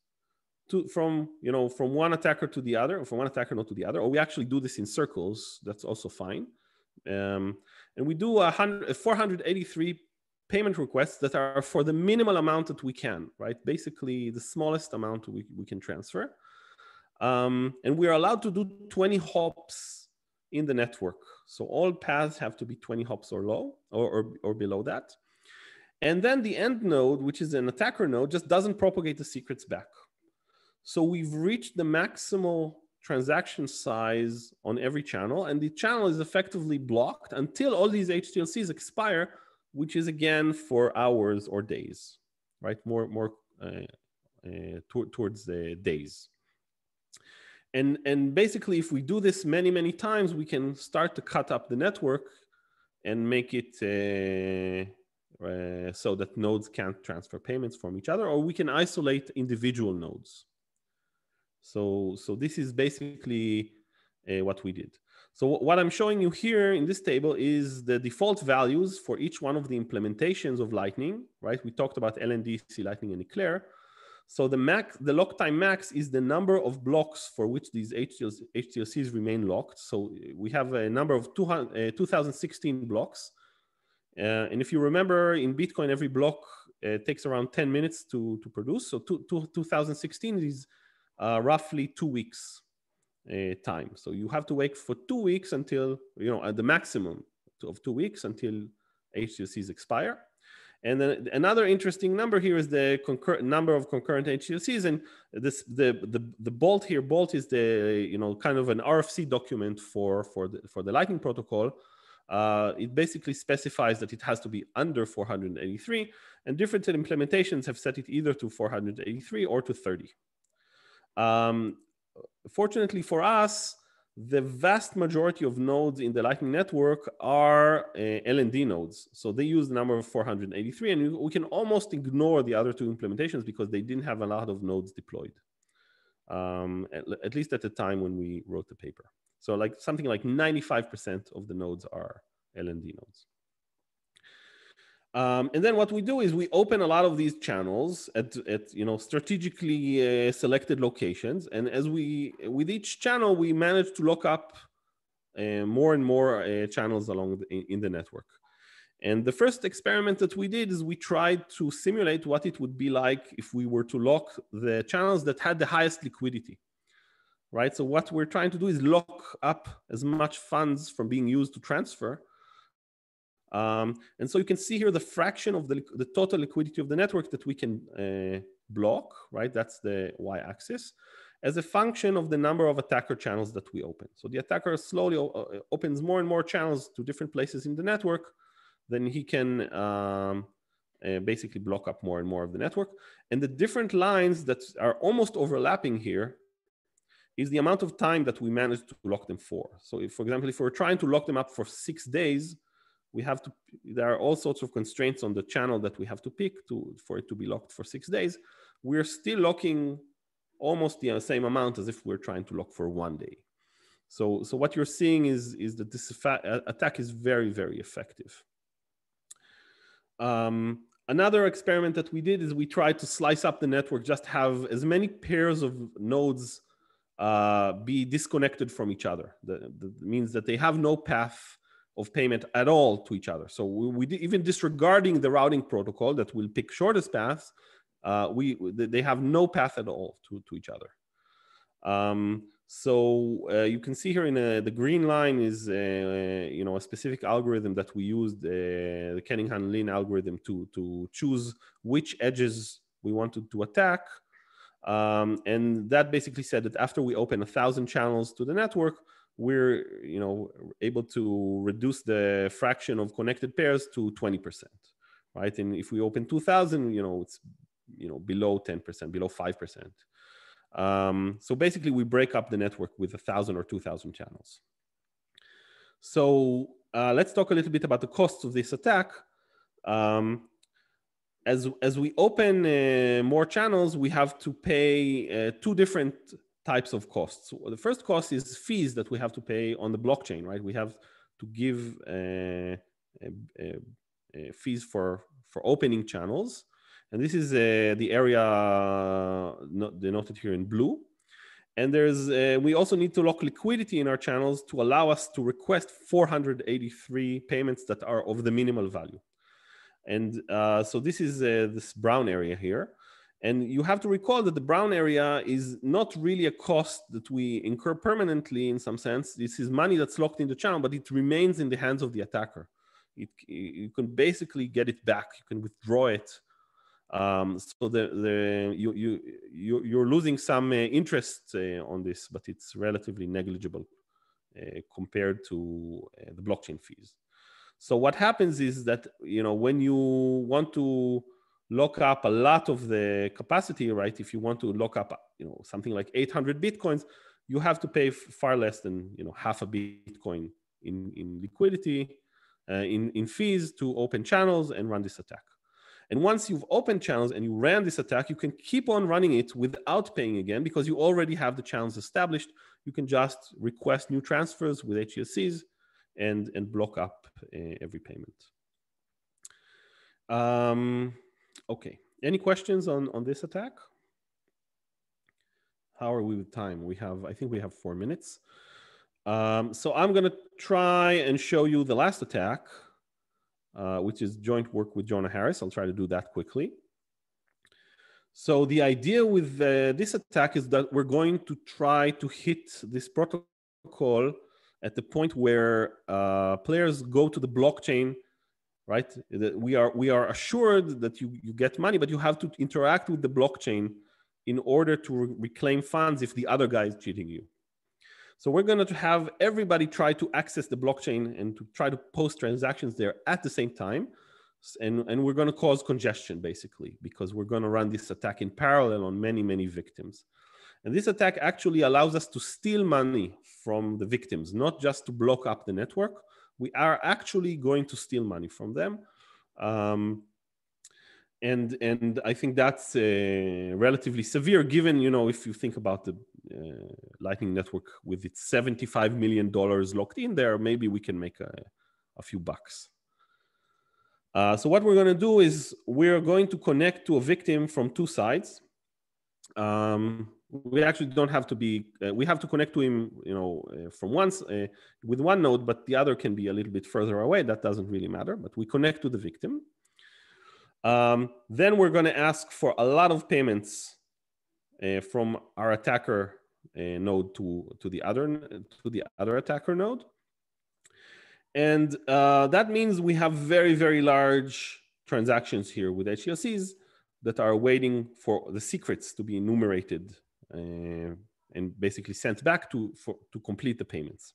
to, from, you know, from one attacker to the other, or from one attacker not to the other, or we actually do this in circles. That's also fine. Um, and we do a 483 payment requests that are for the minimal amount that we can, right? Basically, the smallest amount we, we can transfer. Um, and we are allowed to do 20 hops in the network. So all paths have to be 20 hops or low or, or, or below that. And then the end node, which is an attacker node, just doesn't propagate the secrets back. So we've reached the maximal transaction size on every channel, and the channel is effectively blocked until all these HTLCs expire, which is again for hours or days, right? More, more uh, uh, towards the days. And, and basically, if we do this many, many times, we can start to cut up the network and make it uh, uh, so that nodes can't transfer payments from each other, or we can isolate individual nodes. So, so this is basically uh, what we did. So what I'm showing you here in this table is the default values for each one of the implementations of Lightning, right? We talked about LND, C Lightning, and Eclair. So the max, the lock time max is the number of blocks for which these HTLC, HTLCs remain locked. So we have a number of 200, uh, 2016 blocks. Uh, and if you remember in Bitcoin, every block uh, takes around 10 minutes to, to produce. So two, two, 2016 is uh, roughly two weeks uh, time. So you have to wait for two weeks until, you know, at the maximum of two weeks until HTLCs expire. And then another interesting number here is the number of concurrent HTLCs. And this the, the the bolt here, bolt is the you know kind of an RFC document for for the for the Lightning protocol. Uh, it basically specifies that it has to be under 483, and different implementations have set it either to 483 or to 30. Um, fortunately for us, the vast majority of nodes in the Lightning Network are uh, LND nodes. So they use the number of 483, and we can almost ignore the other two implementations because they didn't have a lot of nodes deployed, um, at, at, least at the time when we wrote the paper. So like something like 95% of the nodes are LND nodes. Um, and then what we do is we open a lot of these channels at, at you know strategically uh, selected locations, and as we with each channel we manage to lock up uh, more and more uh, channels along the, in, in, the network. And the first experiment that we did is we tried to simulate what it would be like if we were to lock the channels that had the highest liquidity. Right. So what we're trying to do is lock up as much funds from being used to transfer um, and so you can see here the fraction of the, the total liquidity of the network that we can uh, block, right? That's the y-axis, as a function of the number of attacker channels that we open. So the attacker slowly uh, opens more and more channels to different places in the network, then he can um, uh, basically block up more and more of the network. And the different lines that are almost overlapping here is the amount of time that we manage to lock them for. So if, for example, if we're trying to lock them up for six days, we have to there are all sorts of constraints on the channel that we have to pick to for it to be locked for six days. We're still locking almost the same amount as if we're trying to lock for one day. So so what you're seeing is is that this attack is very very effective. Um, another experiment that we did is we tried to slice up the network just have as many pairs of nodes uh, be disconnected from each other. That, that means that they have no path of payment at all to each other. So we, we even disregarding the routing protocol that will pick shortest paths, uh, we they have no path at all to, to each other. Um, so uh, you can see here in a, uh, the green line is uh, you know a specific algorithm that we used uh, the Kernighan-Lin algorithm to to choose which edges we wanted to attack. Um, and that basically said that after we open a thousand channels to the network, we're you know able to reduce the fraction of connected pairs to 20% right? And if we open 2000 you know it's you know below 10% below 5% um, so basically we break up the network with a thousand or 2000 channels. So uh, let's talk a little bit about the costs of this attack. Um, as as we open uh, more channels we have to pay uh, two different types of costs. The first cost is fees that we have to pay on the blockchain, right? We have to give uh, uh, uh, fees for for opening channels, and this is uh, the area not denoted here in blue. And there's uh, we also need to lock liquidity in our channels to allow us to request 483 payments that are of the minimal value. And uh, so this is this brown area here. And you have to recall that the brown area is not really a cost that we incur permanently in some sense. This is money that's locked in the channel, but it remains in the hands of the attacker. It, you can basically get it back. You can withdraw it. Um, so the, the, you, you, you, you're losing some uh, interest uh, on this, but it's relatively negligible uh, compared to uh, the blockchain fees. So what happens is that, you know, when you want to lock up a lot of the capacity, right? If you want to lock up, you know, something like 800 bitcoins, you have to pay far less than you know half a bitcoin in in liquidity, uh, in in fees to open channels and run this attack. And once you've opened channels and you ran this attack, you can keep on running it without paying again because you already have the channels established. You can just request new transfers with HTLCs and, and block up uh, every payment. Um, Okay. Any questions on, on this attack? How are we with time? We have, I think we have four minutes. Um, so I'm going to try and show you the last attack, uh, which is joint work with Jona Harris. I'll try to do that quickly. So the idea with uh, this attack is that we're going to try to hit this protocol at the point where uh, players go to the blockchain right? We are we are assured that you, you get money, but you have to interact with the blockchain in order to re- reclaim funds if the other guy is cheating you. So we're going to have everybody try to access the blockchain and to try to post transactions there at the same time. And, and we're going to cause congestion basically because we're going to run this attack in parallel on many, many victims. And this attack actually allows us to steal money from the victims, not just to block up the network, we are actually going to steal money from them. Um, and and I think that's uh, relatively severe, given you know if you think about the uh, Lightning Network with its 75 million dollars locked in there, maybe we can make a, a few bucks. Uh, so what we're going to do is we're going to connect to a victim from two sides. Um, we actually don't have to be uh, we have to connect to him you know uh, from once uh, with one node but the other can be a little bit further away. That doesn't really matter but we connect to the victim. Um, then we're going to ask for a lot of payments uh, from our attacker uh, node to to the other to the other attacker node. And uh, that means we have very very large transactions here with HTLCs that are waiting for the secrets to be enumerated and basically sent back to, for, to complete the payments.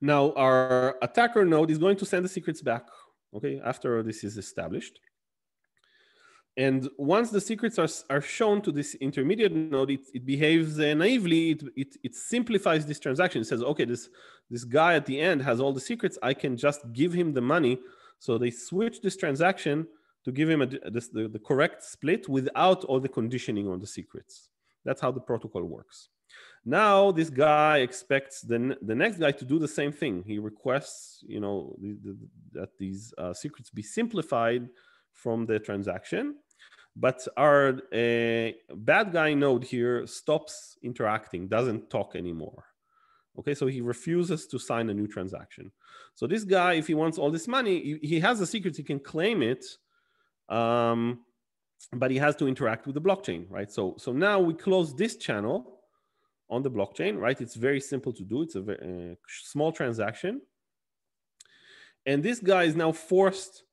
Now our attacker node is going to send the secrets back, okay, after this is established. And once the secrets are, are shown to this intermediate node, it, it behaves uh, naively. It, it, it, simplifies this transaction. It says, okay, this, this guy at the end has all the secrets. I can just give him the money. So they switch this transaction to give him a, this, the, the correct split without all the conditioning on the secrets. That's how the protocol works. Now this guy expects the, the next guy to do the same thing. He requests, you know, the, the, that these uh, secrets be simplified from the transaction. But our uh, bad guy node here stops interacting, doesn't talk anymore. Okay, so he refuses to sign a new transaction. So this guy, if he wants all this money, he, he has the secrets, he can claim it. Um, but he has to interact with the blockchain, right? So, so now we close this channel on the blockchain, right? It's very simple to do. It's a very, uh, small transaction. And this guy is now forced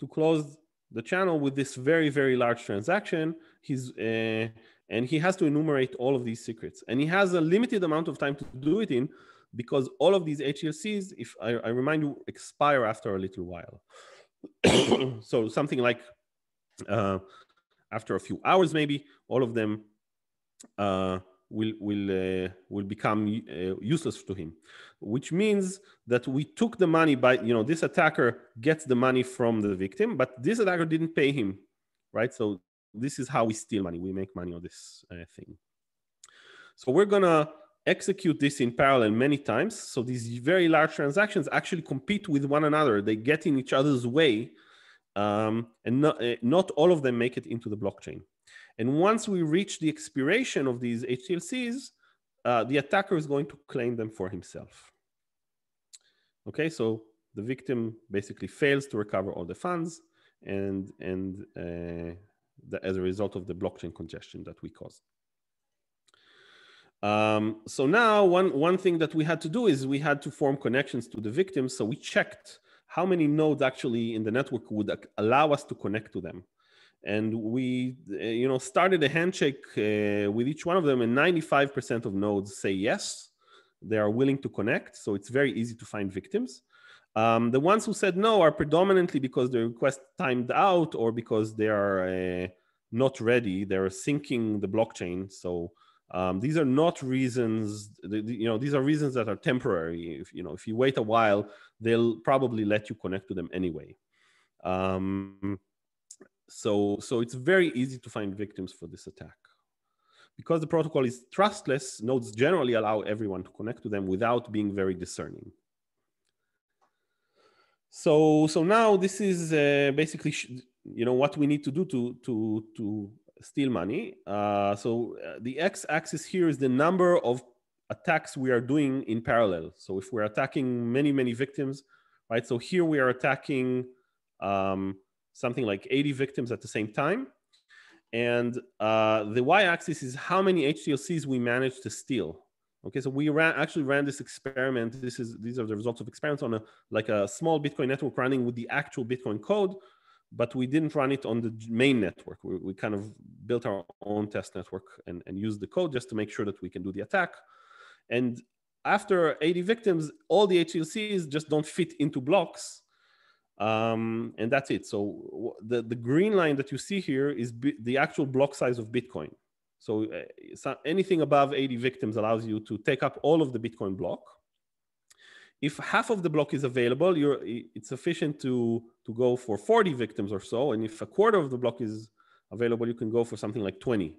to close the channel with this very, very large transaction. He's, uh, and he has to enumerate all of these secrets. And he has a limited amount of time to do it in because all of these HLCs, if I, I remind you, expire after a little while. *coughs* so something like uh, after a few hours, maybe all of them uh, will will uh, will become uh, useless to him, which means that we took the money by you know this attacker gets the money from the victim, but this attacker didn't pay him, right? So this is how we steal money. We make money on this uh, thing. So we're gonna execute this in parallel many times. So these very large transactions actually compete with one another. They get in each other's way, um, and not, uh, not all of them make it into the blockchain. And once we reach the expiration of these HTLCs, uh, the attacker is going to claim them for himself. Okay, so the victim basically fails to recover all the funds, and and uh, the, as a result of the blockchain congestion that we caused. Um, so now one, one thing that we had to do is we had to form connections to the victims. So we checked how many nodes actually in the network would allow us to connect to them. And we, uh, you know, started a handshake uh, with each one of them, and 95% of nodes say yes, they are willing to connect. So it's very easy to find victims. Um, the ones who said no are predominantly because the request timed out or because they are uh, not ready. They're syncing the blockchain. So um, these are not reasons, you know, these are reasons that are temporary. If you know, if you wait a while, they'll probably let you connect to them anyway. Um, so, so it's very easy to find victims for this attack. Because the protocol is trustless, nodes generally allow everyone to connect to them without being very discerning. So, so now this is uh, basically, you know, what we need to do to to to steal money. Uh, so uh, the x-axis here is the number of attacks we are doing in parallel. So if we're attacking many, many victims, right? So here we are attacking um, something like 80 victims at the same time. And uh, the y-axis is how many HTLCs we managed to steal. Okay, so we ran actually ran this experiment. This is these are the results of experiments on a like a small Bitcoin network running with the actual Bitcoin code but we didn't run it on the main network. We, we kind of built our own test network and, and used the code just to make sure that we can do the attack. And after 80 victims, all the HTLCs just don't fit into blocks. Um, and that's it. So the, the green line that you see here is the actual block size of Bitcoin. So, uh, so anything above 80 victims allows you to take up all of the Bitcoin block if half of the block is available, you're, it's sufficient to, to go for 40 victims or so. And if a quarter of the block is available, you can go for something like 20.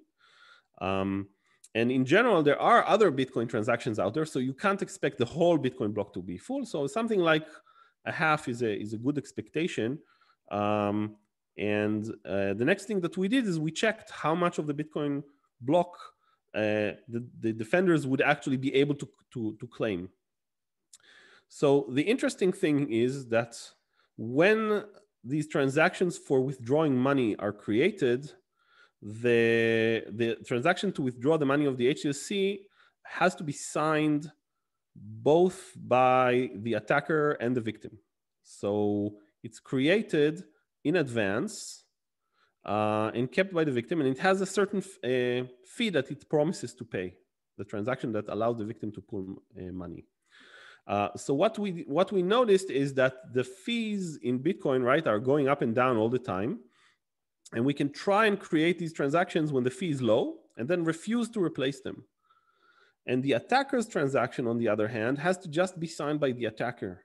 Um, and in general, there are other Bitcoin transactions out there, so you can't expect the whole Bitcoin block to be full. So something like a half is a, is a good expectation. Um, and uh, the next thing that we did is we checked how much of the Bitcoin block uh, the, the defenders would actually be able to, to, to claim. So the interesting thing is that when these transactions for withdrawing money are created, the, the transaction to withdraw the money of the HTLC has to be signed both by the attacker and the victim. So it's created in advance uh, and kept by the victim, and it has a certain uh, fee that it promises to pay, the transaction that allows the victim to pull uh, money. Uh, so what we what we noticed is that the fees in Bitcoin, right, are going up and down all the time, and we can try and create these transactions when the fee is low, and then refuse to replace them. And the attacker's transaction, on the other hand, has to just be signed by the attacker,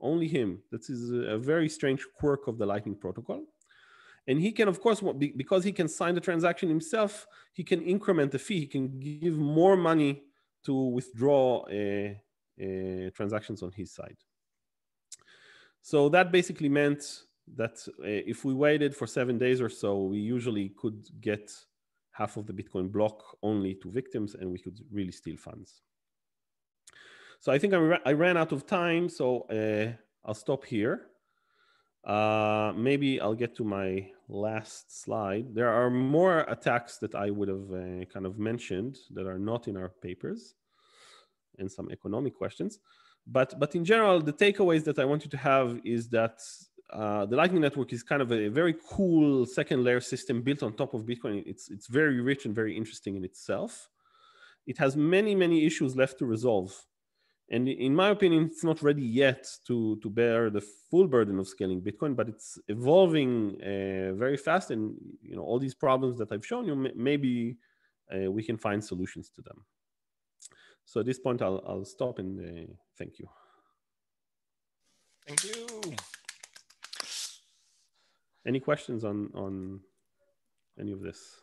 only him. This is a very strange quirk of the Lightning Protocol. And he can, of course, because he can sign the transaction himself, he can increment the fee. He can give more money to withdraw a, uh, transactions on his side. So that basically meant that uh, if we waited for seven days or so, we usually could get half of the Bitcoin block only to victims and we could really steal funds. So I think I, ra I ran out of time, so uh, I'll stop here. Uh, maybe I'll get to my last slide. There are more attacks that I would have uh, kind of mentioned that are not in our papers and some economic questions. But, but in general, the takeaways that I want you to have is that uh, the Lightning Network is kind of a very cool second layer system built on top of Bitcoin. It's, it's very rich and very interesting in itself. It has many, many issues left to resolve. And in my opinion, it's not ready yet to, to bear the full burden of scaling Bitcoin, but it's evolving uh, very fast. And you know all these problems that I've shown you, maybe uh, we can find solutions to them. So at this point, I'll, I'll stop and uh, thank you. Thank you. Any questions on, on any of this?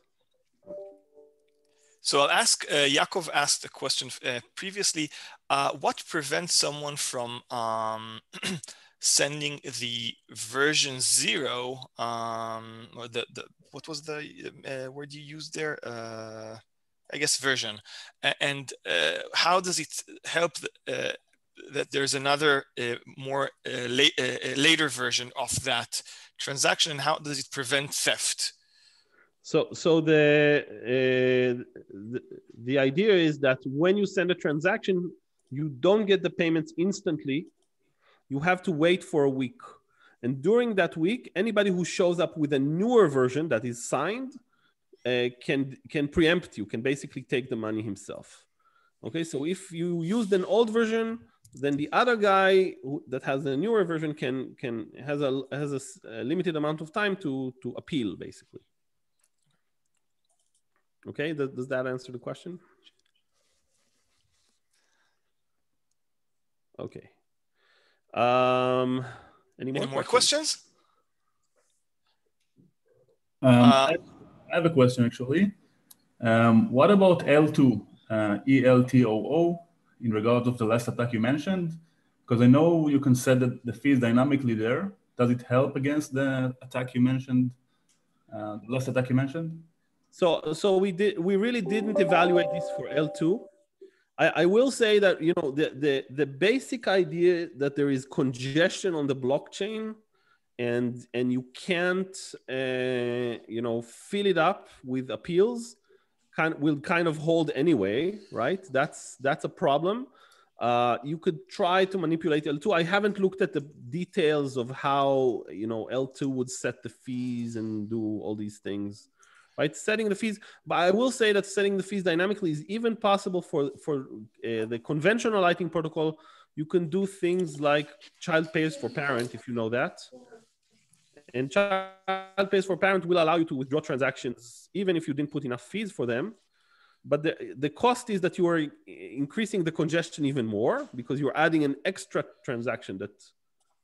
So I'll ask, uh, Yaakov asked a question uh, previously, uh, what prevents someone from um, *clears throat* sending the version zero, um, or the, the, what was the uh, word you used there? Uh, I guess version. And uh, how does it help that there's another more la later version of that transaction and how does it prevent theft? So, so the, uh, the, the idea is that when you send a transaction, you don't get the payments instantly. You have to wait for a week, and during that week, anybody who shows up with a newer version that is signed uh, can can preempt you, can basically take the money himself. Okay, so if you used an old version, then the other guy who, that has a newer version can can has a has a, a limited amount of time to to appeal, basically. Okay, does, does that answer the question? Okay. Um, any more, any more questions? questions? Um, uh, I have a question actually. Um, what about L2, uh, ELTOO, in regards of the last attack you mentioned? Because I know you can set the, the fees dynamically there. Does it help against the attack you mentioned, uh, last attack you mentioned? So, so we did. We really didn't evaluate this for L2. I, I will say that you know the, the the basic idea that there is congestion on the blockchain, and and you can't uh, you know fill it up with appeals, kind will kind of hold anyway, right? That's that's a problem. Uh, you could try to manipulate L2. I haven't looked at the details of how you know L2 would set the fees and do all these things right? Setting the fees, but I will say that setting the fees dynamically is even possible for for uh, the conventional Lightning protocol. You can do things like child pays for parent, if you know that. And child pays for parent will allow you to withdraw transactions even if you didn't put enough fees for them. But the, the cost is that you are increasing the congestion even more because you're adding an extra transaction that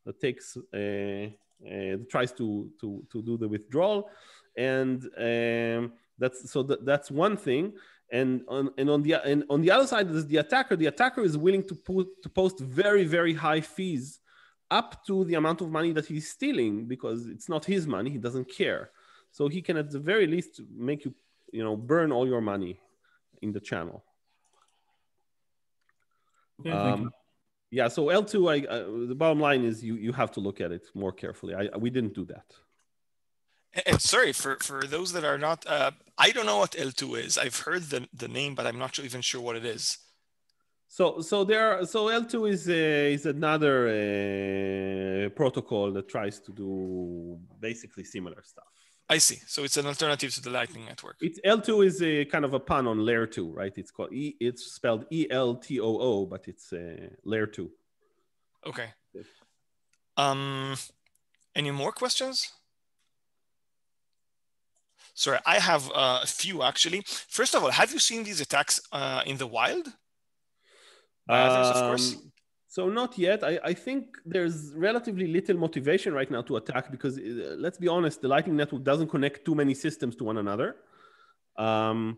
that takes uh, uh, tries to, to to do the withdrawal. And um, that's so that, that's one thing. And on and on the and on the other side is the attacker. The attacker is willing to put to post very very high fees up to the amount of money that he's stealing because it's not his money he doesn't care. So he can at the very least make you you know burn all your money in the channel. Yeah, um, yeah so l2 I, uh, the bottom line is you you have to look at it more carefully. I, we didn't do that. And sorry for for those that are not, uh, I don't know what L2 is. I've heard the the name, but I'm not even sure what it is. So so there so L2 is a, is another uh, protocol that tries to do basically similar stuff. I see. So it's an alternative to the Lightning Network. It's L2 is a kind of a pun on layer two, right? It's called E. It's spelled E L T O O, but it's uh, layer two. Okay. Um, any more questions? Sorry, I have uh, a few actually. First of all, have you seen these attacks uh, in the wild? Others, of course. Um, so not yet. I, I think there's relatively little motivation right now to attack because uh, let's be honest, the Lightning Network doesn't connect too many systems to one another. Um,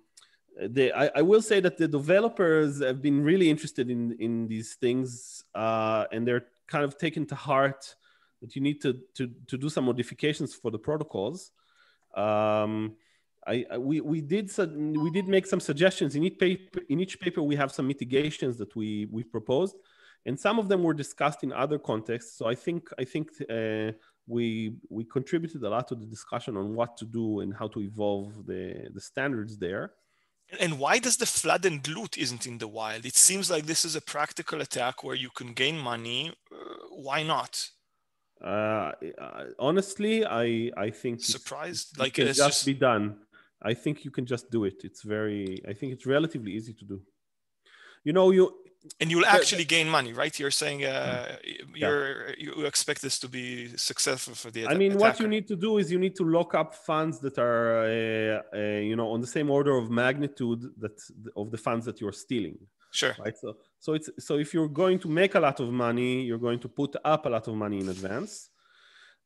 they, I, I, will say that the developers have been really interested in in these things, uh, and they're kind of taken to heart that you need to to to do some modifications for the protocols. Um, I, I, we, we did we did make some suggestions in each paper. In each paper, we have some mitigations that we we proposed, and some of them were discussed in other contexts. So I think I think uh, we we contributed a lot to the discussion on what to do and how to evolve the the standards there. And why does the flood and loot isn't in the wild? It seems like this is a practical attack where you can gain money. Uh, why not? Uh, honestly, I I think surprised like it can just, just be done. I think you can just do it. It's very. I think it's relatively easy to do. You know, you and you'll actually gain money, right? You're saying uh, you're yeah. you expect this to be successful for the. I mean, attacker. what you need to do is you need to lock up funds that are, uh, uh, you know, on the same order of magnitude that of the funds that you're stealing. Sure. Right. So so it's so if you're going to make a lot of money, you're going to put up a lot of money in advance.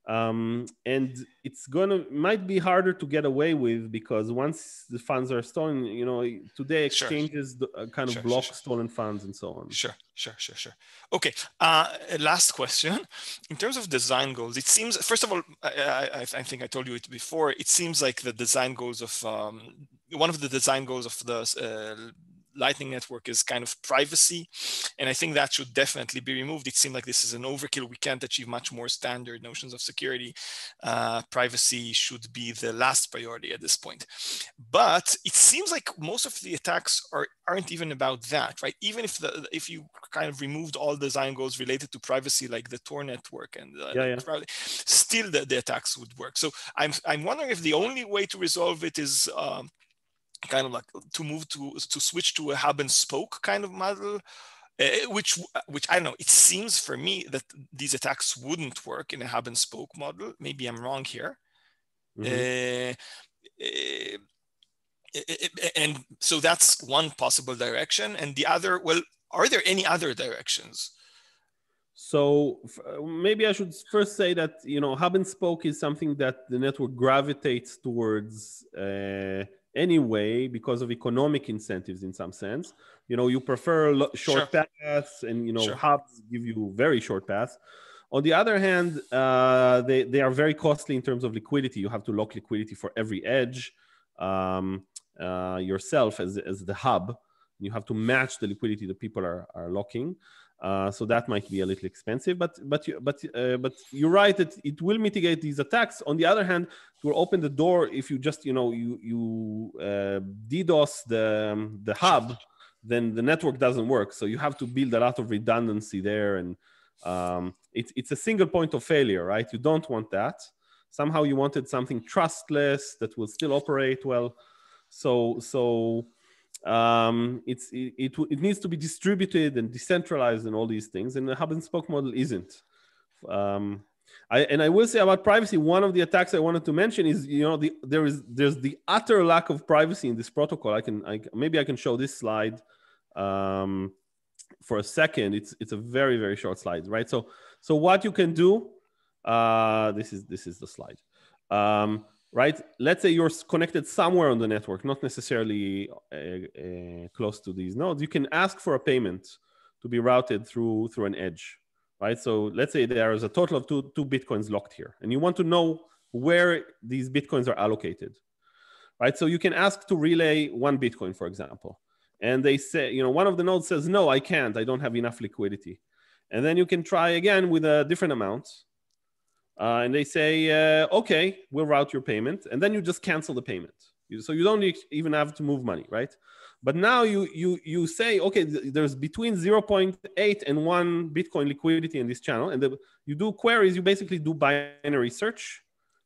Um, and it's gonna might be harder to get away with because once the funds are stolen, you know, today exchanges sure. uh, kind of sure, block sure, stolen funds and so on. Sure, sure, sure, sure. Okay, uh, last question. In terms of design goals, it seems first of all, I, I, I think I told you it before. It seems like the design goals of um, one of the design goals of the uh, Lightning Network is kind of privacy. And I think that should definitely be removed. It seemed like this is an overkill. We can't achieve much more standard notions of security. Uh, privacy should be the last priority at this point. But it seems like most of the attacks are, aren't even about that, right? Even if the if you kind of removed all design goals related to privacy, like the Tor network and uh, yeah, yeah. still the, the attacks would work. So I'm, I'm wondering if the only way to resolve it is um, kind of like to move to to switch to a hub and spoke kind of model uh, which which i don't know it seems for me that these attacks wouldn't work in a hub and spoke model. Maybe i'm wrong here. Mm-hmm. uh, uh, and so that's one possible direction. And the other well are there any other directions? So maybe I should first say that you know hub and spoke is something that the network gravitates towards uh, anyway because of economic incentives in some sense. You know you prefer short sure. paths and you know sure. hubs give you very short paths. On the other hand uh, they, they are very costly in terms of liquidity. You have to lock liquidity for every edge um, uh, yourself as, as the hub. You have to match the liquidity that people are, are locking uh, so that might be a little expensive, but but but uh, but you're right that it will mitigate these attacks. On the other hand, it will open the door if you just you know you you uh, DDoS the um, the hub, then the network doesn't work. So you have to build a lot of redundancy there, and um, it's it's a single point of failure, right? You don't want that. Somehow you wanted something trustless that will still operate well. So so um, it's it, it, it, needs to be distributed and decentralized and all these things and the hub and spoke model isn't um, I, and I will say about privacy, one of the attacks I wanted to mention is, you know, the, there is there's the utter lack of privacy in this protocol. I can I, maybe I can show this slide um, for a second. It's it's a very very short slide, right? So so what you can do, uh, this is this is the slide. Um, right? Let's say you're connected somewhere on the network, not necessarily uh, uh, close to these nodes. You can ask for a payment to be routed through through an edge, right? So let's say there is a total of two two bitcoins locked here, and you want to know where these bitcoins are allocated, right? So you can ask to relay one bitcoin, for example, and they say, you know, one of the nodes says, no, I can't, I don't have enough liquidity, and then you can try again with a different amount uh, and they say, uh, okay, we'll route your payment, and then you just cancel the payment. So you don't even have to move money, right? But now you you you say, okay, there's between 0.8 and one Bitcoin liquidity in this channel, and the, you do queries. You basically do binary search,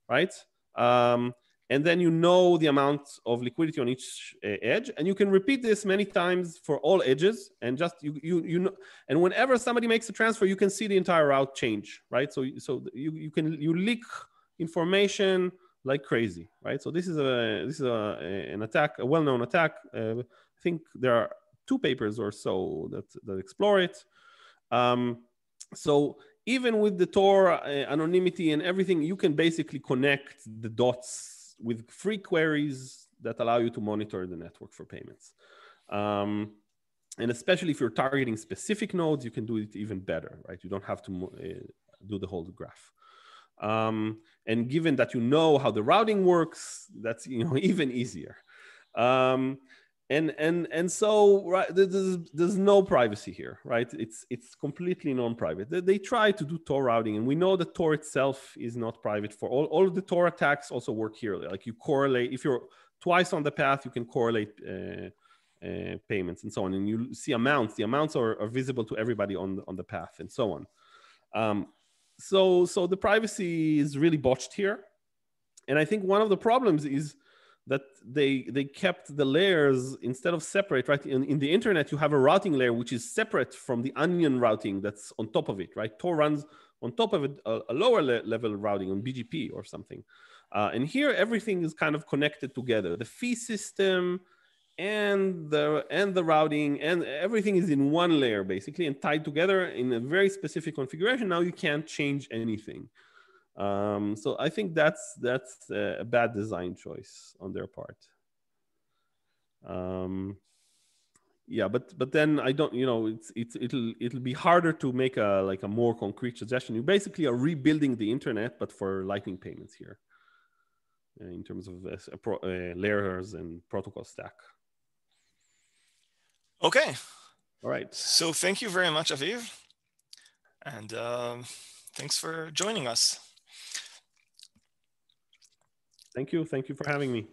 right? Um, and then you know the amount of liquidity on each uh, edge. And you can repeat this many times for all edges and just you you you know and whenever somebody makes a transfer you can see the entire route change right? So so you, you can you leak information like crazy right? So this is a this is a, an attack a well-known attack. Uh, i think there are two papers or so that that explore it. Um, so even with the tor uh, anonymity and everything you can basically connect the dots with free queries that allow you to monitor the network for payments. Um, and especially if you're targeting specific nodes, you can do it even better, right? You don't have to uh, do the whole graph. Um, and given that you know how the routing works, that's you know *laughs* even easier. Um, and and and so right there's, there's no privacy here right? It's it's completely non-private. They, they, try to do tor routing and we know that tor itself is not private for all, all of the tor attacks also work here like you correlate if you're twice on the path you can correlate uh, uh, payments and so on. And you see amounts the amounts are, are visible to everybody on the, on the path and so on. Um, so so the privacy is really botched here. And i think one of the problems is that they they kept the layers instead of separate right? In, in the internet you have a routing layer which is separate from the onion routing that's on top of it right? Tor runs on top of it a, a lower le- level routing on bgp or something. Uh, and here everything is kind of connected together. The fee system and the and the routing and everything is in one layer basically and tied together in a very specific configuration. Now you can't change anything Um, so I think that's that's a bad design choice on their part. Um, yeah, but but then I don't, you know, it's it's it'll it'll be harder to make a like a more concrete suggestion. You basically are rebuilding the internet, but for Lightning payments here, uh, in terms of uh, pro, uh, layers and protocol stack. Okay. All right. So thank you very much, Aviv, and um, thanks for joining us. Thank you. Thank you for having me.